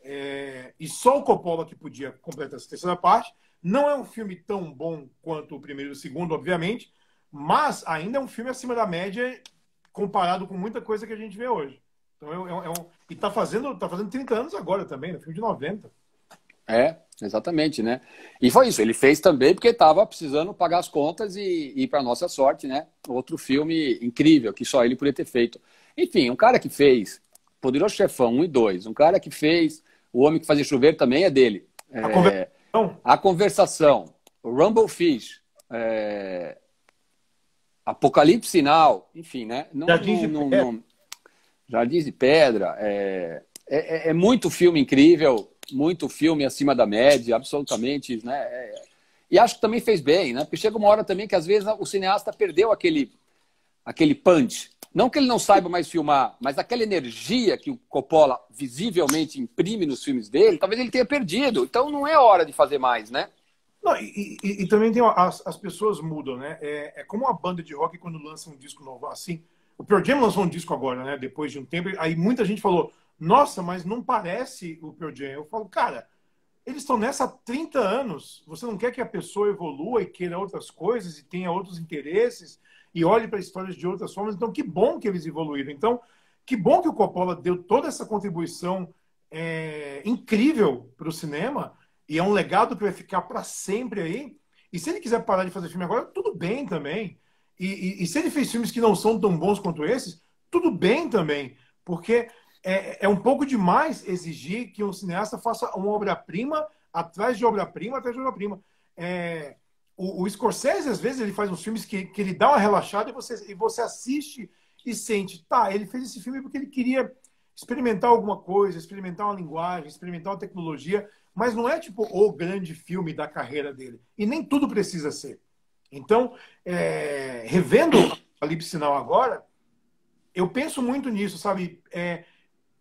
S2: É, e só o Coppola que podia completar essa terceira parte. Não é um filme tão bom quanto o primeiro e o segundo, obviamente, mas ainda é um filme acima da média comparado com muita coisa que a gente vê hoje. Então, é, é, é um, e está fazendo, tá fazendo 30 anos agora também, no né? filme de 90.
S1: É, exatamente, né? E foi isso, ele fez também porque estava precisando pagar as contas e, e para nossa sorte, né? Outro filme incrível que só ele poderia ter feito. Enfim, um cara que fez Poderoso Chefão 1 e 2, um cara que fez O Homem que Fazia Chover também é dele. É, a conversação, Rumble Fish, é... Apocalipse Sinal, enfim, né?
S2: Não, Jardins,
S1: não, de não, não... Jardins de Pedra. É... É, é... é muito filme incrível. Muito filme acima da média, absolutamente, né? É, e acho que também fez bem, né? Porque chega uma hora também que às vezes o cineasta perdeu aquele, aquele punch. Não que ele não saiba mais filmar, mas aquela energia que o Coppola visivelmente imprime nos filmes dele, talvez ele tenha perdido. Então não é hora de fazer mais, né?
S2: Não, e, e, e também tem as, as pessoas mudam, né? É, é, como uma banda de rock quando lança um disco novo. Assim, o Pearl Jam lançou um disco agora, né? Depois de um tempo. Aí muita gente falou: Nossa, mas não parece o Pearl Jam. Eu falo, cara, eles estão nessa há 30 anos. Você não quer que a pessoa evolua e queira outras coisas e tenha outros interesses e olhe para histórias de outras formas. Então, que bom que eles evoluíram. Então, que bom que o Coppola deu toda essa contribuição é, incrível para o cinema e é um legado que vai ficar para sempre aí. E se ele quiser parar de fazer filme agora, tudo bem também. E, e, e, se ele fez filmes que não são tão bons quanto esses, tudo bem também. Porque é, é um pouco demais exigir que um cineasta faça uma obra-prima atrás de obra-prima atrás de obra-prima. É, o, o, Scorsese, às vezes, ele faz uns filmes que, que ele dá uma relaxada e você, e você assiste e sente, tá, ele fez esse filme porque ele queria experimentar alguma coisa, experimentar uma linguagem, experimentar uma tecnologia, mas não é tipo o grande filme da carreira dele. E nem tudo precisa ser. Então, é, revendo a Lip Sinal agora, eu penso muito nisso, sabe? É,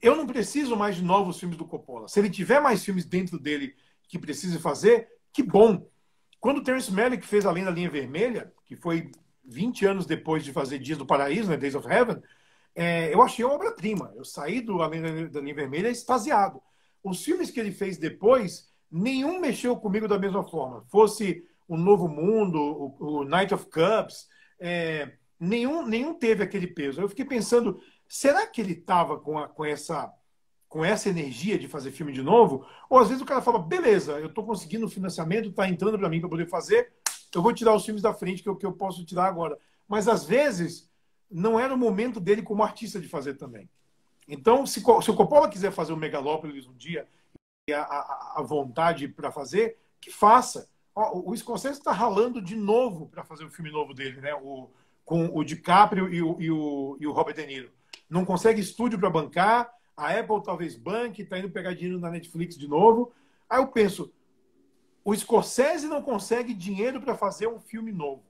S2: eu não preciso mais de novos filmes do Coppola. Se ele tiver mais filmes dentro dele que precise fazer, que bom. Quando o Terence Malick fez Além da Linha Vermelha, que foi 20 anos depois de fazer Dias do Paraíso, né, Days of Heaven, é, eu achei uma obra-prima. Eu saí do Além da Linha Vermelha extasiado. Os filmes que ele fez depois, nenhum mexeu comigo da mesma forma. Fosse O Novo Mundo, o, o Night of Cups, é, nenhum, nenhum teve aquele peso. Eu fiquei pensando, será que ele estava com, com, essa, com essa energia de fazer filme de novo? Ou às vezes o cara fala, beleza, eu estou conseguindo financiamento, está entrando para mim para poder fazer, eu vou tirar os filmes da frente que eu, que eu posso tirar agora. Mas às vezes não era o momento dele como artista de fazer também. Então, se, se o Coppola quiser fazer o Megalópolis um dia e a, a, a vontade para fazer, que faça. Ó, o Scorsese está ralando de novo para fazer o filme novo dele, né? O, com o DiCaprio e o, e o, e o Robert De Niro. Não consegue estúdio para bancar, a Apple talvez banque, está indo pegar dinheiro na Netflix de novo. Aí eu penso, o Scorsese não consegue dinheiro para fazer um filme novo.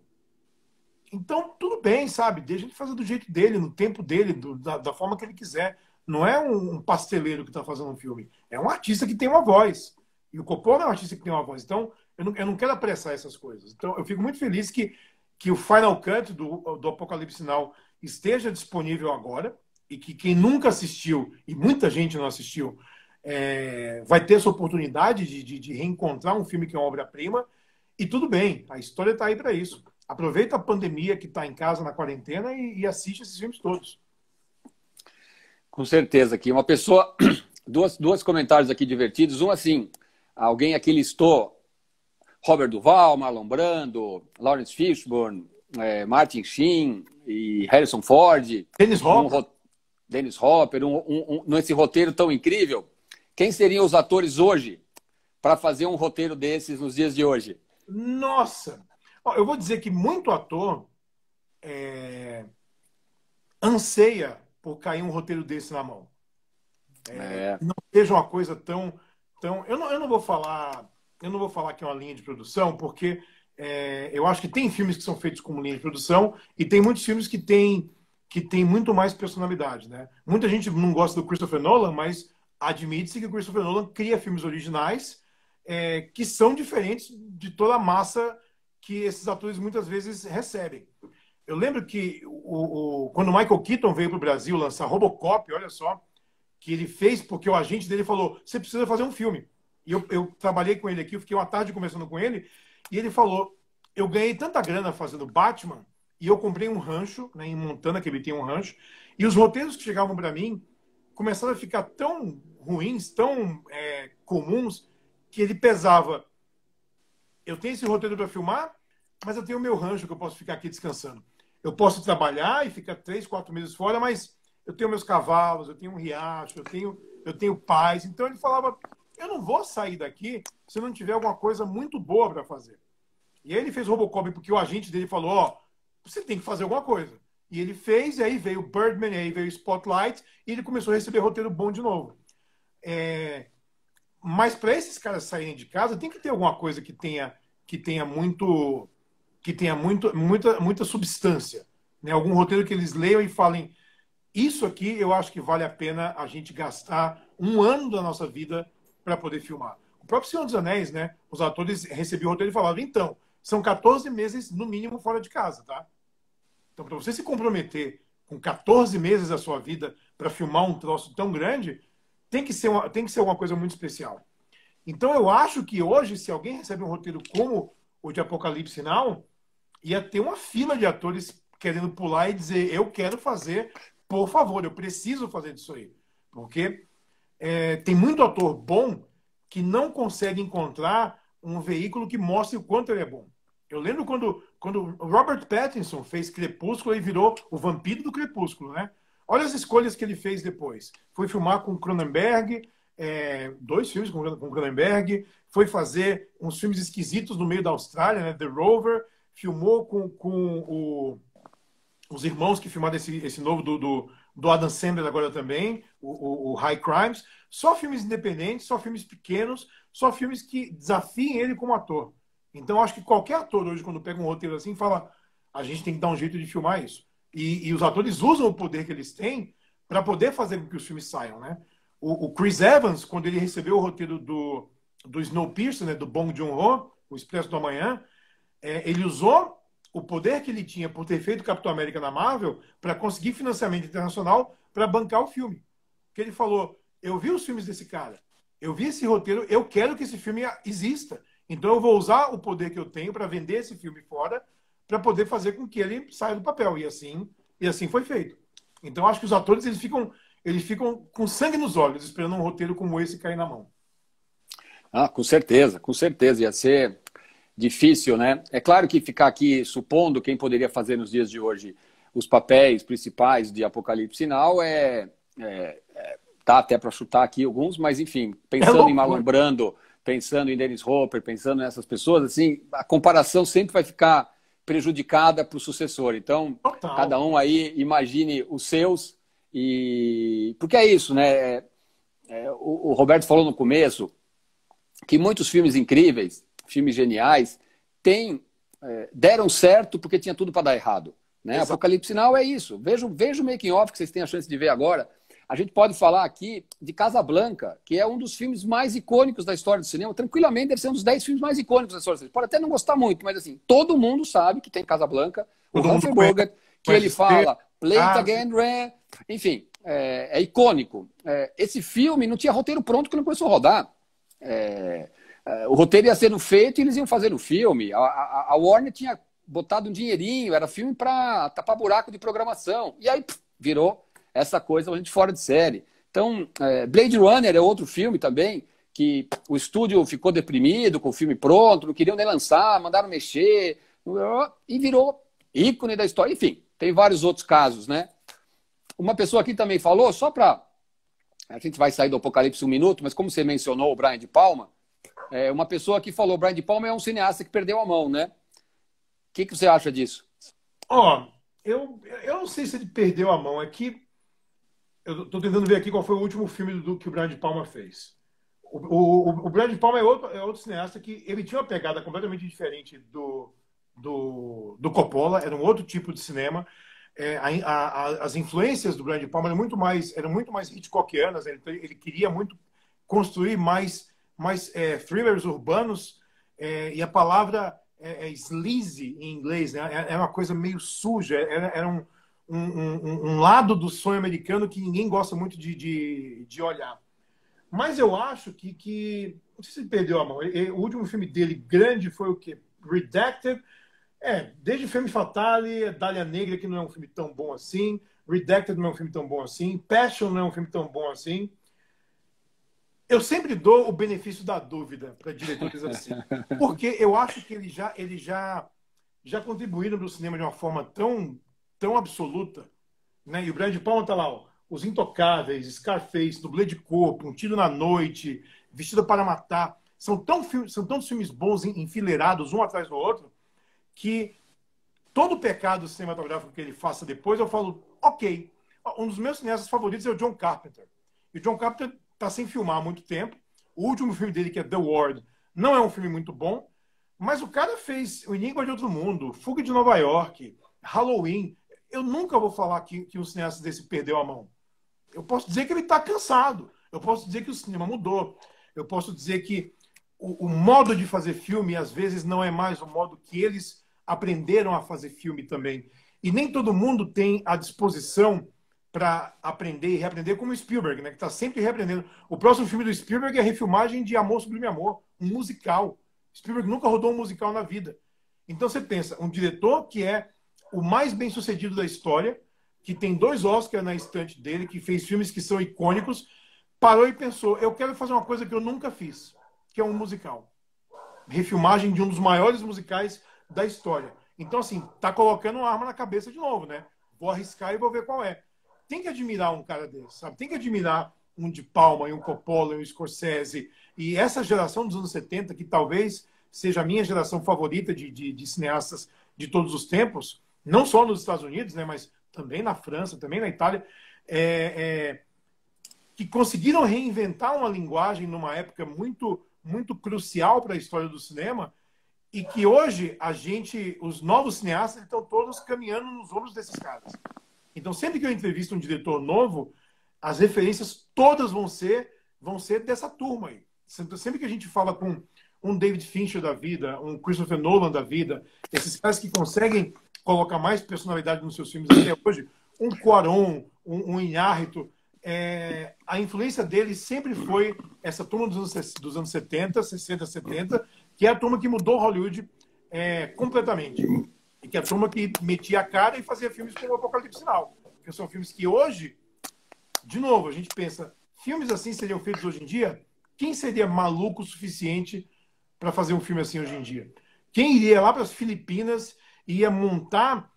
S2: Então, tudo bem, sabe? Deixa ele fazer do jeito dele, no tempo dele, do, da, da, forma que ele quiser. Não é um pasteleiro que está fazendo um filme. É um artista que tem uma voz. E o Coppola é um artista que tem uma voz. Então, eu não, eu não quero apressar essas coisas. Então, eu fico muito feliz que, que o Final Cut do, do Apocalipse Now esteja disponível agora e que quem nunca assistiu, e muita gente não assistiu, é, vai ter essa oportunidade de, de, de reencontrar um filme que é uma obra-prima. E tudo bem, a história está aí para isso. Aproveita a pandemia que está em casa na quarentena e, e assiste esses filmes todos.
S1: Com certeza aqui. Uma pessoa, duas, dois comentários aqui divertidos. Um assim, alguém aqui listou Robert Duval, Marlon Brando, Lawrence Fishburne, é, Martin Sheen e Harrison Ford.
S2: Dennis Hopper.
S1: Um, Dennis Hopper, um, um, um, nesse roteiro tão incrível. Quem seriam os atores hoje para fazer um roteiro desses nos dias de hoje?
S2: Nossa! Eu vou dizer que muito ator é, anseia por cair um roteiro desse na mão. É, é. Não seja uma coisa tão. tão eu, não, eu não vou falar. Eu não vou falar que é uma linha de produção, porque é, eu acho que tem filmes que são feitos como linha de produção e tem muitos filmes que têm que tem muito mais personalidade, né? Muita gente não gosta do Christopher Nolan, mas admite-se que o Christopher Nolan cria filmes originais é, que são diferentes de toda a massa que esses atores muitas vezes recebem. Eu lembro que o, o, quando o Michael Keaton veio para o Brasil lançar Robocop, olha só, que ele fez porque o agente dele falou: você precisa fazer um filme. E eu, eu trabalhei com ele aqui, eu fiquei uma tarde conversando com ele, e ele falou: eu ganhei tanta grana fazendo Batman, e eu comprei um rancho, né, em Montana, que ele tem um rancho, e os roteiros que chegavam para mim começaram a ficar tão ruins, tão é, comuns, que ele pesava. Eu tenho esse roteiro para filmar, mas eu tenho o meu rancho que eu posso ficar aqui descansando. Eu posso trabalhar e ficar três, quatro meses fora, mas eu tenho meus cavalos, eu tenho um riacho, eu tenho, eu tenho paz. Então ele falava: eu não vou sair daqui se não tiver alguma coisa muito boa para fazer. E aí ele fez Robocop porque o agente dele falou: ó, você tem que fazer alguma coisa. E ele fez, e aí veio Birdman, aí veio Spotlight, e ele começou a receber roteiro bom de novo. É... mas para esses caras saírem de casa, tem que ter alguma coisa que tenha, que tenha muito que tenha muito, muita, muita substância. Né? Algum roteiro que eles leiam e falem: Isso aqui eu acho que vale a pena a gente gastar um ano da nossa vida para poder filmar. O próprio Senhor dos Anéis, né? Os atores recebiam o roteiro e falavam: Então, são 14 meses no mínimo fora de casa, tá? Então, para você se comprometer com 14 meses da sua vida para filmar um troço tão grande, tem que ser uma, tem que ser uma coisa muito especial. Então, eu acho que hoje, se alguém recebe um roteiro como o de Apocalipse Now, ia ter uma fila de atores querendo pular e dizer: eu quero fazer, por favor, eu preciso fazer disso aí. Porque é, tem muito ator bom que não consegue encontrar um veículo que mostre o quanto ele é bom. Eu lembro quando, quando Robert Pattinson fez Crepúsculo e virou o vampiro do Crepúsculo, né? Olha as escolhas que ele fez depois. Foi filmar com Cronenberg, é, dois filmes com, com Cronenberg, foi fazer uns filmes esquisitos no meio da Austrália, né? The Rover, filmou com, com o, os irmãos que filmaram esse, esse novo do, do, do Adam Sandler agora também, o, o, o, High Crimes. Só filmes independentes, só filmes pequenos, só filmes que desafiem ele como ator. Então, acho que qualquer ator hoje, quando pega um roteiro assim, fala: a gente tem que dar um jeito de filmar isso. E, e os atores usam o poder que eles têm para poder fazer com que os filmes saiam, né? O, o, Chris Evans, quando ele recebeu o roteiro do, do Snowpiercer, né, do Bong Joon-ho, o Expresso do Amanhã, é, ele usou o poder que ele tinha por ter feito Capitão América na Marvel para conseguir financiamento internacional para bancar o filme. Que ele falou: eu vi os filmes desse cara, eu vi esse roteiro, eu quero que esse filme exista. Então eu vou usar o poder que eu tenho para vender esse filme fora para poder fazer com que ele saia do papel. E assim, e assim foi feito. Então acho que os atores eles ficam, eles ficam com sangue nos olhos esperando um roteiro como esse cair na mão.
S1: Ah, com certeza, com certeza. Ia ser difícil, né? É claro que ficar aqui supondo quem poderia fazer nos dias de hoje os papéis principais de Apocalipse Sinal é, é, é tá até para chutar aqui alguns, mas enfim, pensando é em Marlon Brando, pensando em Dennis Hopper, pensando nessas pessoas, assim, a comparação sempre vai ficar prejudicada para o sucessor. Então, Total. cada um aí imagine os seus e porque é isso, né? É, é, o, o Roberto falou no começo que muitos filmes incríveis filmes geniais, tem, é, deram certo porque tinha tudo para dar errado. Né? Apocalipse Now é isso. Veja, veja o making off que vocês têm a chance de ver agora. A gente pode falar aqui de Casablanca, que é um dos filmes mais icônicos da história do cinema. Tranquilamente deve ser um dos dez filmes mais icônicos da história do cinema. Pode até não gostar muito, mas assim, todo mundo sabe que tem Casablanca. O Humphrey Bogart, que ele fala Play it again, Ray. Enfim, é, é icônico. É, esse filme não tinha roteiro pronto que não começou a rodar. É, é, o roteiro ia sendo feito e eles iam fazer o filme. A, a, a Warner tinha botado um dinheirinho, era filme para tapar buraco de programação. E aí pff, virou essa coisa gente fora de série. Então, é, Blade Runner é outro filme também, que o estúdio ficou deprimido com o filme pronto, não queriam nem lançar, mandaram mexer, e virou ícone da história. Enfim, tem vários outros casos, né? Uma pessoa aqui também falou, só para. A gente vai sair do Apocalipse um minuto, mas como você mencionou o Brian de Palma, é, uma pessoa que falou, Brian De Palma é um cineasta que perdeu a mão, né? O que, que você acha disso?
S2: Ó, oh, eu, eu não sei se ele perdeu a mão. É que eu estou tentando ver aqui qual foi o último filme do que o Brian De Palma fez. O, o, o Brian De Palma é outro, é outro cineasta que ele tinha uma pegada completamente diferente do, do, do Coppola, era um outro tipo de cinema. É, a, a, as influências do Brian De Palma eram muito mais, eram muito mais Hitchcockianas. Ele, ele queria muito construir mais mais é, thrillers urbanos, é, e a palavra é, é, sleazy em inglês, né? É, é uma coisa meio suja, era, um, um, um, um, lado do sonho americano que ninguém gosta muito de, de, de olhar. Mas eu acho que, que. Não sei se ele perdeu a mão. Ele, o último filme dele grande foi o quê? Redacted. É, desde o filme Fatale, Dália Negra, que não é um filme tão bom assim. Redacted não é um filme tão bom assim. Passion não é um filme tão bom assim. Eu sempre dou o benefício da dúvida para diretores assim, porque eu acho que eles já, eles já, já contribuíram para o cinema de uma forma tão, tão absoluta. Né? E o Brian de Palma está lá, ó, Os Intocáveis, Scarface, Dublê de Corpo, Um Tiro na Noite, Vestido para Matar. São, tão, são tantos filmes bons enfileirados, um atrás do outro, que todo pecado cinematográfico que ele faça depois, eu falo, ok. Um dos meus cineastas favoritos é o John Carpenter. E o John Carpenter está sem filmar há muito tempo. O último filme dele, que é The Ward, não é um filme muito bom, mas o cara fez O Enigma de Outro Mundo, Fuga de Nova York, Halloween. Eu nunca vou falar que, que um cineasta desse perdeu a mão. Eu posso dizer que ele está cansado. Eu posso dizer que o cinema mudou. Eu posso dizer que o, o, modo de fazer filme, às vezes, não é mais o modo que eles aprenderam a fazer filme também. E nem todo mundo tem a disposição para aprender e reaprender como o Spielberg, né? Que está sempre reaprendendo. O próximo filme do Spielberg é a refilmagem de Amor Sublime Amor, um musical. Spielberg nunca rodou um musical na vida. Então você pensa, um diretor que é o mais bem sucedido da história, que tem dois Oscars na estante dele, que fez filmes que são icônicos, parou e pensou: eu quero fazer uma coisa que eu nunca fiz, que é um musical. Refilmagem de um dos maiores musicais da história. Então, assim, tá colocando uma arma na cabeça de novo, né? Vou arriscar e vou ver qual é tem que admirar um cara desse, sabe? Tem que admirar um de Palma e um Coppola e um Scorsese. E essa geração dos anos 70, que talvez seja a minha geração favorita de, de, de cineastas de todos os tempos, não só nos Estados Unidos, né, mas também na França, também na Itália, é, é, que conseguiram reinventar uma linguagem numa época muito, muito crucial para a história do cinema e que hoje a gente, os novos cineastas, estão todos caminhando nos ombros desses caras. Então, sempre que eu entrevisto um diretor novo, as referências todas vão ser vão ser dessa turma aí. Sempre que a gente fala com um David Fincher da vida, um Christopher Nolan da vida, esses caras que conseguem colocar mais personalidade nos seus filmes até hoje, um Cuarón, um, um Inhárrito, é, a influência deles sempre foi essa turma dos anos, dos anos 70, 60, 70, que é a turma que mudou Hollywood é, completamente. E que é a turma que metia a cara e fazia filmes como Apocalipse Sinal. Que são filmes que hoje, de novo, a gente pensa, filmes assim seriam feitos hoje em dia? Quem seria maluco o suficiente para fazer um filme assim hoje em dia? Quem iria lá para as Filipinas ia montar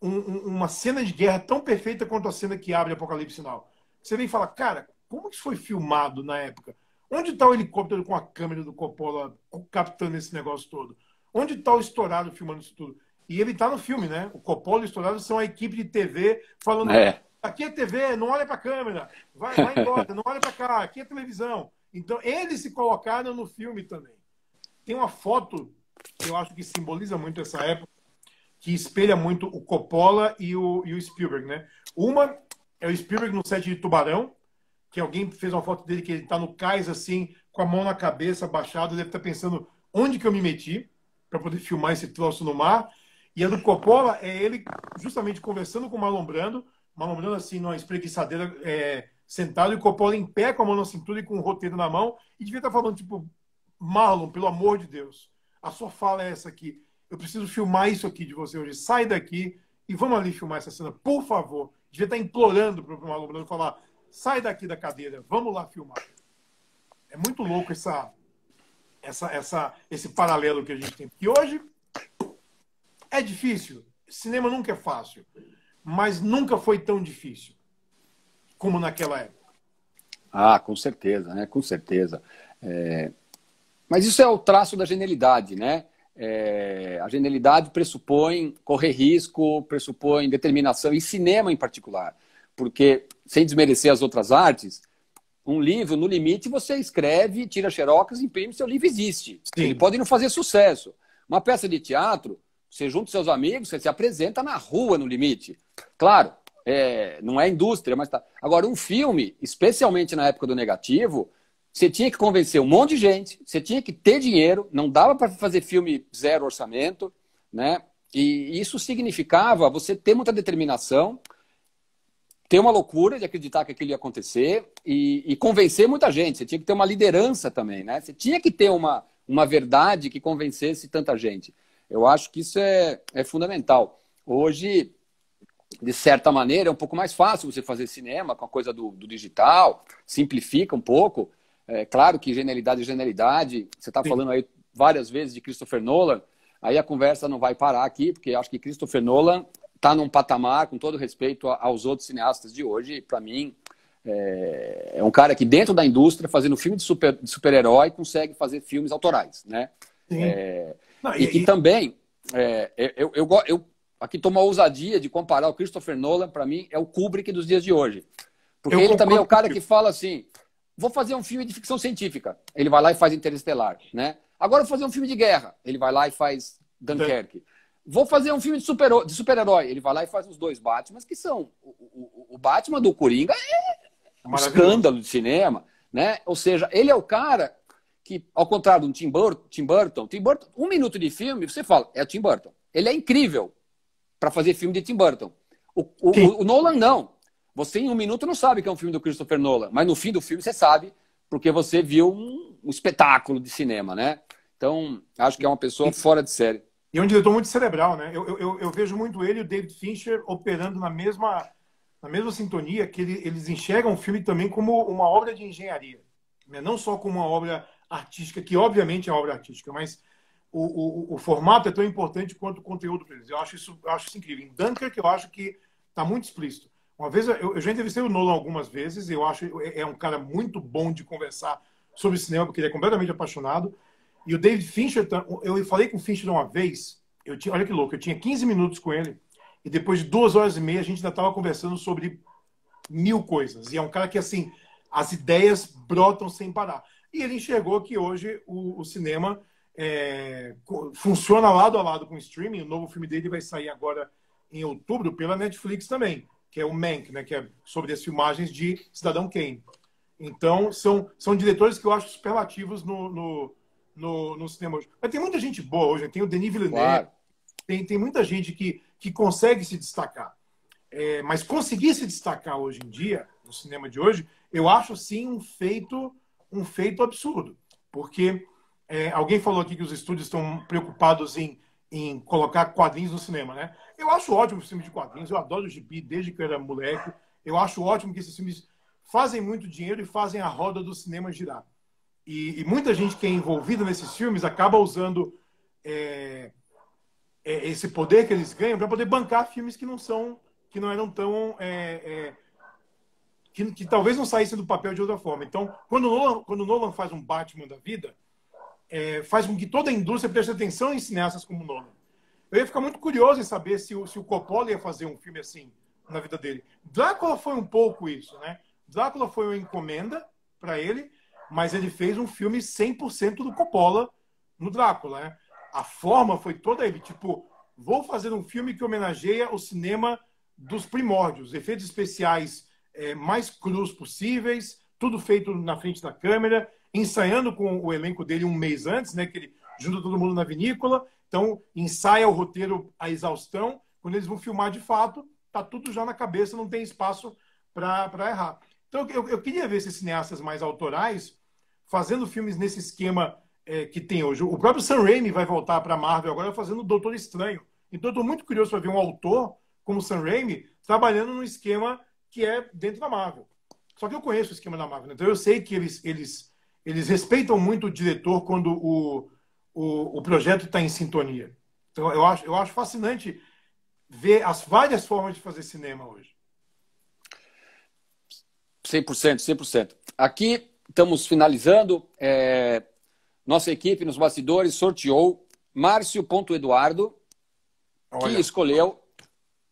S2: um, um, uma cena de guerra tão perfeita quanto a cena que abre Apocalipse Sinal? Você vem e fala, cara, como que isso foi filmado na época? Onde está o helicóptero com a câmera do Coppola captando esse negócio todo? Onde está o estourado filmando isso tudo? E ele está no filme, né? O Coppola e o Estourado são a equipe de TV falando: é. aqui é TV, não olha para a câmera, vai, vai embora, não olha para cá, aqui é televisão. Então, eles se colocaram no filme também. Tem uma foto que eu acho que simboliza muito essa época, que espelha muito o Coppola e o, e o Spielberg, né? Uma é o Spielberg no set de Tubarão, que alguém fez uma foto dele que ele está no cais assim, com a mão na cabeça, abaixado, deve estar tá pensando onde que eu me meti para poder filmar esse troço no mar. E a do Coppola é ele justamente conversando com o Marlon Brando, Marlon Brando assim, numa espreguiçadeira, é, sentado, e o Coppola em pé, com a mão na cintura e com o roteiro na mão, e devia estar falando, tipo, Marlon, pelo amor de Deus, a sua fala é essa aqui, eu preciso filmar isso aqui de você hoje, sai daqui e vamos ali filmar essa cena, por favor. Devia estar implorando para o Brando falar, sai daqui da cadeira, vamos lá filmar. É muito louco essa, essa, essa, esse paralelo que a gente tem. E hoje é difícil. Cinema nunca é fácil. Mas nunca foi tão difícil como naquela época.
S1: Ah, com certeza, né? Com certeza. É... Mas isso é o traço da genialidade, né? É... A genialidade pressupõe correr risco, pressupõe determinação, e cinema em particular. Porque, sem desmerecer as outras artes, um livro, no limite, você escreve, tira xerox, imprime, seu livro existe. Sim. Ele pode não fazer sucesso. Uma peça de teatro, você junta seus amigos, você se apresenta na rua no limite. Claro, é, não é indústria, mas tá. Agora, um filme, especialmente na época do negativo, você tinha que convencer um monte de gente, você tinha que ter dinheiro, não dava para fazer filme zero orçamento, né? E isso significava você ter muita determinação, ter uma loucura de acreditar que aquilo ia acontecer e, e, convencer muita gente. Você tinha que ter uma liderança também, né? Você tinha que ter uma, uma verdade que convencesse tanta gente. Eu acho que isso é, é fundamental. Hoje, de certa maneira, é um pouco mais fácil você fazer cinema com a coisa do, do digital, simplifica um pouco. É claro que genialidade é genialidade. Você está falando aí várias vezes de Christopher Nolan, aí a conversa não vai parar aqui, porque acho que Christopher Nolan está num patamar, com todo respeito aos outros cineastas de hoje, para mim, é, é, um cara que dentro da indústria, fazendo filme de super-herói, super consegue fazer filmes autorais, né? É, não, e, e, também, é, eu, eu, eu, aqui tomo a ousadia de comparar o Christopher Nolan, para mim, é o Kubrick dos dias de hoje. Porque ele também é o cara que fala assim: vou fazer um filme de ficção científica. Ele vai lá e faz Interestelar, né? Agora vou fazer um filme de guerra. Ele vai lá e faz Dunkerque. Vou fazer um filme de super-herói. Super ele vai lá e faz os dois Batman, que são o, o, o Batman do Coringa é um escândalo de cinema, né? Ou seja, ele é o cara que, ao contrário do Tim Burton, Tim Burton, Tim Burton, um minuto de filme, você fala, é o Tim Burton. Ele é incrível para fazer filme de Tim Burton. O, o, o, Nolan não. Você em um minuto não sabe que é um filme do Christopher Nolan, mas no fim do filme você sabe, porque você viu um, um espetáculo de cinema, né? Então, acho que é uma pessoa fora de série.
S2: E um diretor muito cerebral, né? Eu, eu, eu vejo muito ele e o David Fincher operando na mesma, na mesma sintonia, que ele, eles enxergam o filme também como uma obra de engenharia. Né? Não só como uma obra artística, que obviamente é obra artística, mas o, o, o formato é tão importante quanto o conteúdo para eles. Eu acho isso, eu acho isso incrível. Em Dunkirk, eu acho que está muito explícito. Uma vez, eu, eu, já entrevistei o Nolan algumas vezes, eu acho é, é um cara muito bom de conversar sobre cinema, porque ele é completamente apaixonado. E o David Fincher, eu falei com o Fincher uma vez, eu tinha, olha que louco, eu tinha 15 minutos com ele, e depois de duas horas e meia a gente ainda estava conversando sobre mil coisas. E é um cara que, assim, as ideias brotam sem parar. E ele enxergou que hoje o, o cinema é, funciona lado a lado com o streaming. O novo filme dele vai sair agora em outubro pela Netflix também, que é o Mank, né, que é sobre as filmagens de Cidadão Kane. Então, são, são diretores que eu acho superlativos no, no, no, no cinema hoje. Mas tem muita gente boa hoje, né? tem o Denis Villeneuve, claro. tem, tem muita gente que, que consegue se destacar. É, mas conseguir se destacar hoje em dia, no cinema de hoje, eu acho sim um feito, um feito absurdo. Porque é, alguém falou aqui que os estúdios estão preocupados em, em colocar quadrinhos no cinema, né? Eu acho ótimo o filme de quadrinhos, eu adoro o gibi desde que eu era moleque. Eu acho ótimo que esses filmes fazem muito dinheiro e fazem a roda do cinema girar. E, e muita gente que é envolvida nesses filmes acaba usando é, é, esse poder que eles ganham para poder bancar filmes que não são, que não eram tão é, é, que, que, talvez não saíssem do papel de outra forma. Então, quando o Nolan, quando o Nolan faz um Batman da vida, é, faz com que toda a indústria preste atenção em cineastas como Nolan. Eu ia ficar muito curioso em saber se o, se o Coppola ia fazer um filme assim na vida dele. Drácula foi um pouco isso, né? Drácula foi uma encomenda para ele, mas ele fez um filme 100% do Coppola no Drácula, né? A forma foi toda ele, tipo, vou fazer um filme que homenageia o cinema dos primórdios, efeitos especiais é, mais crus possíveis, tudo feito na frente da câmera, ensaiando com o elenco dele um mês antes, né? Que ele junta todo mundo na vinícola, então ensaia o roteiro à exaustão. Quando eles vão filmar de fato, tá tudo já na cabeça, não tem espaço para errar. Então eu, eu queria ver esses cineastas mais autorais fazendo filmes nesse esquema é, que tem hoje. O próprio Sam Raimi vai voltar para a Marvel agora fazendo o Doutor Estranho. Então eu estou muito curioso para ver um autor como o Sam Raimi trabalhando num esquema que é dentro da Marvel. Só que eu conheço o esquema da Marvel, então eu sei que eles, eles eles respeitam muito o diretor quando o, o, o projeto está em sintonia. Então, eu acho, eu acho fascinante ver as várias formas de fazer cinema hoje.
S1: 100%, 100%. Aqui estamos finalizando. É, nossa equipe nos bastidores sorteou Márcio.eduardo, que escolheu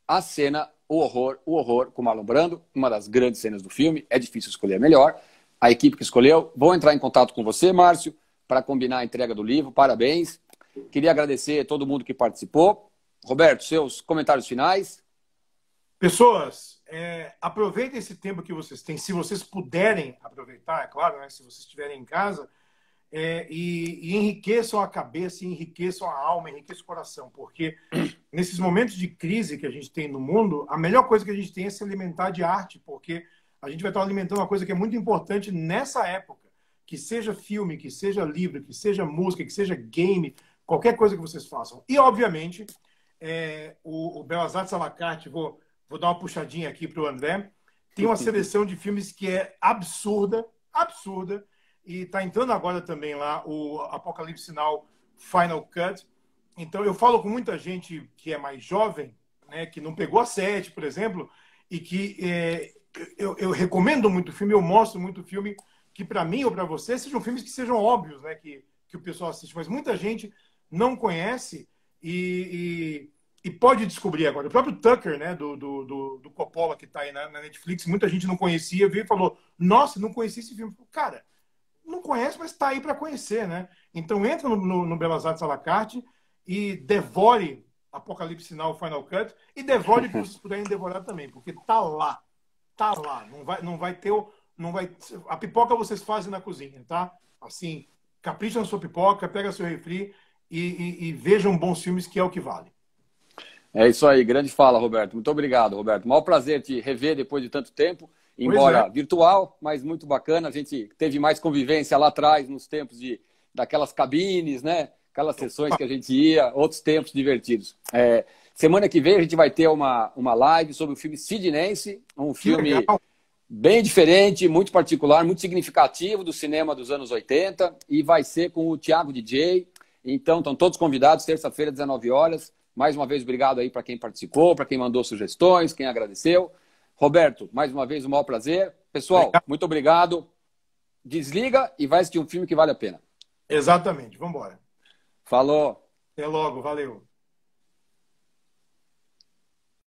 S1: a cena O Horror, o Horror com Marlon Brando, uma das grandes cenas do filme. É difícil escolher a melhor a equipe que escolheu. Vou entrar em contato com você, Márcio, para combinar a entrega do livro. Parabéns. Queria agradecer a todo mundo que participou. Roberto, seus comentários finais.
S2: Pessoas, é, aproveitem esse tempo que vocês têm, se vocês puderem aproveitar, é claro, né, se vocês estiverem em casa, é, e, e, enriqueçam a cabeça, enriqueçam a alma, enriqueçam o coração, porque nesses momentos de crise que a gente tem no mundo, a melhor coisa que a gente tem é se alimentar de arte, porque a gente vai estar alimentando uma coisa que é muito importante nessa época. Que seja filme, que seja livro, que seja música, que seja game, qualquer coisa que vocês façam. E, obviamente, é, o, o Belas Artes à la carte, vou, vou dar uma puxadinha aqui para o André, tem uma seleção de filmes que é absurda, absurda, e está entrando agora também lá o Apocalipse Sinal Final Cut. Então, eu falo com muita gente que é mais jovem, né, que não pegou a sete, por exemplo, e que é, eu, eu, recomendo muito filme, eu mostro muito filme, que para mim ou para você sejam filmes que sejam óbvios, né? Que, que o pessoal assiste, mas muita gente não conhece e, e pode descobrir agora. O próprio Tucker, né, do, do, do, do Coppola, que está aí na, na, Netflix, muita gente não conhecia, veio e falou: Nossa, não conhecia esse filme. Cara, não conhece, mas está aí para conhecer, né? Então entra no, no, no Belas Artes à la carte e devore Apocalipse Sinal Final Cut e devore o que vocês puderem devorar também, porque tá lá. Tá lá. Não vai, não vai ter. Não vai, a pipoca vocês fazem na cozinha, tá? Assim, capricha na sua pipoca, pega seu refri e, e, e vejam bons filmes, que é o que vale.
S1: É isso aí, grande fala, Roberto. Muito obrigado, Roberto. Maior prazer te rever depois de tanto tempo, embora é. virtual, mas muito bacana. A gente teve mais convivência lá atrás, nos tempos de daquelas cabines, né? Aquelas sessões que a gente ia, outros tempos divertidos. É, semana que vem a gente vai ter uma, uma live sobre o filme Sidnense, um filme bem diferente, muito particular, muito significativo do cinema dos anos 80 e vai ser com o Thiago DJ. Então, estão todos convidados, terça-feira, 19 horas. Mais uma vez, obrigado aí para quem participou, para quem mandou sugestões, quem agradeceu. Roberto, mais uma vez, um maior prazer. Pessoal, obrigado. muito obrigado. Desliga e vai assistir um filme que vale a pena.
S2: Exatamente. Vamos embora.
S1: Falou.
S2: Até logo. Valeu.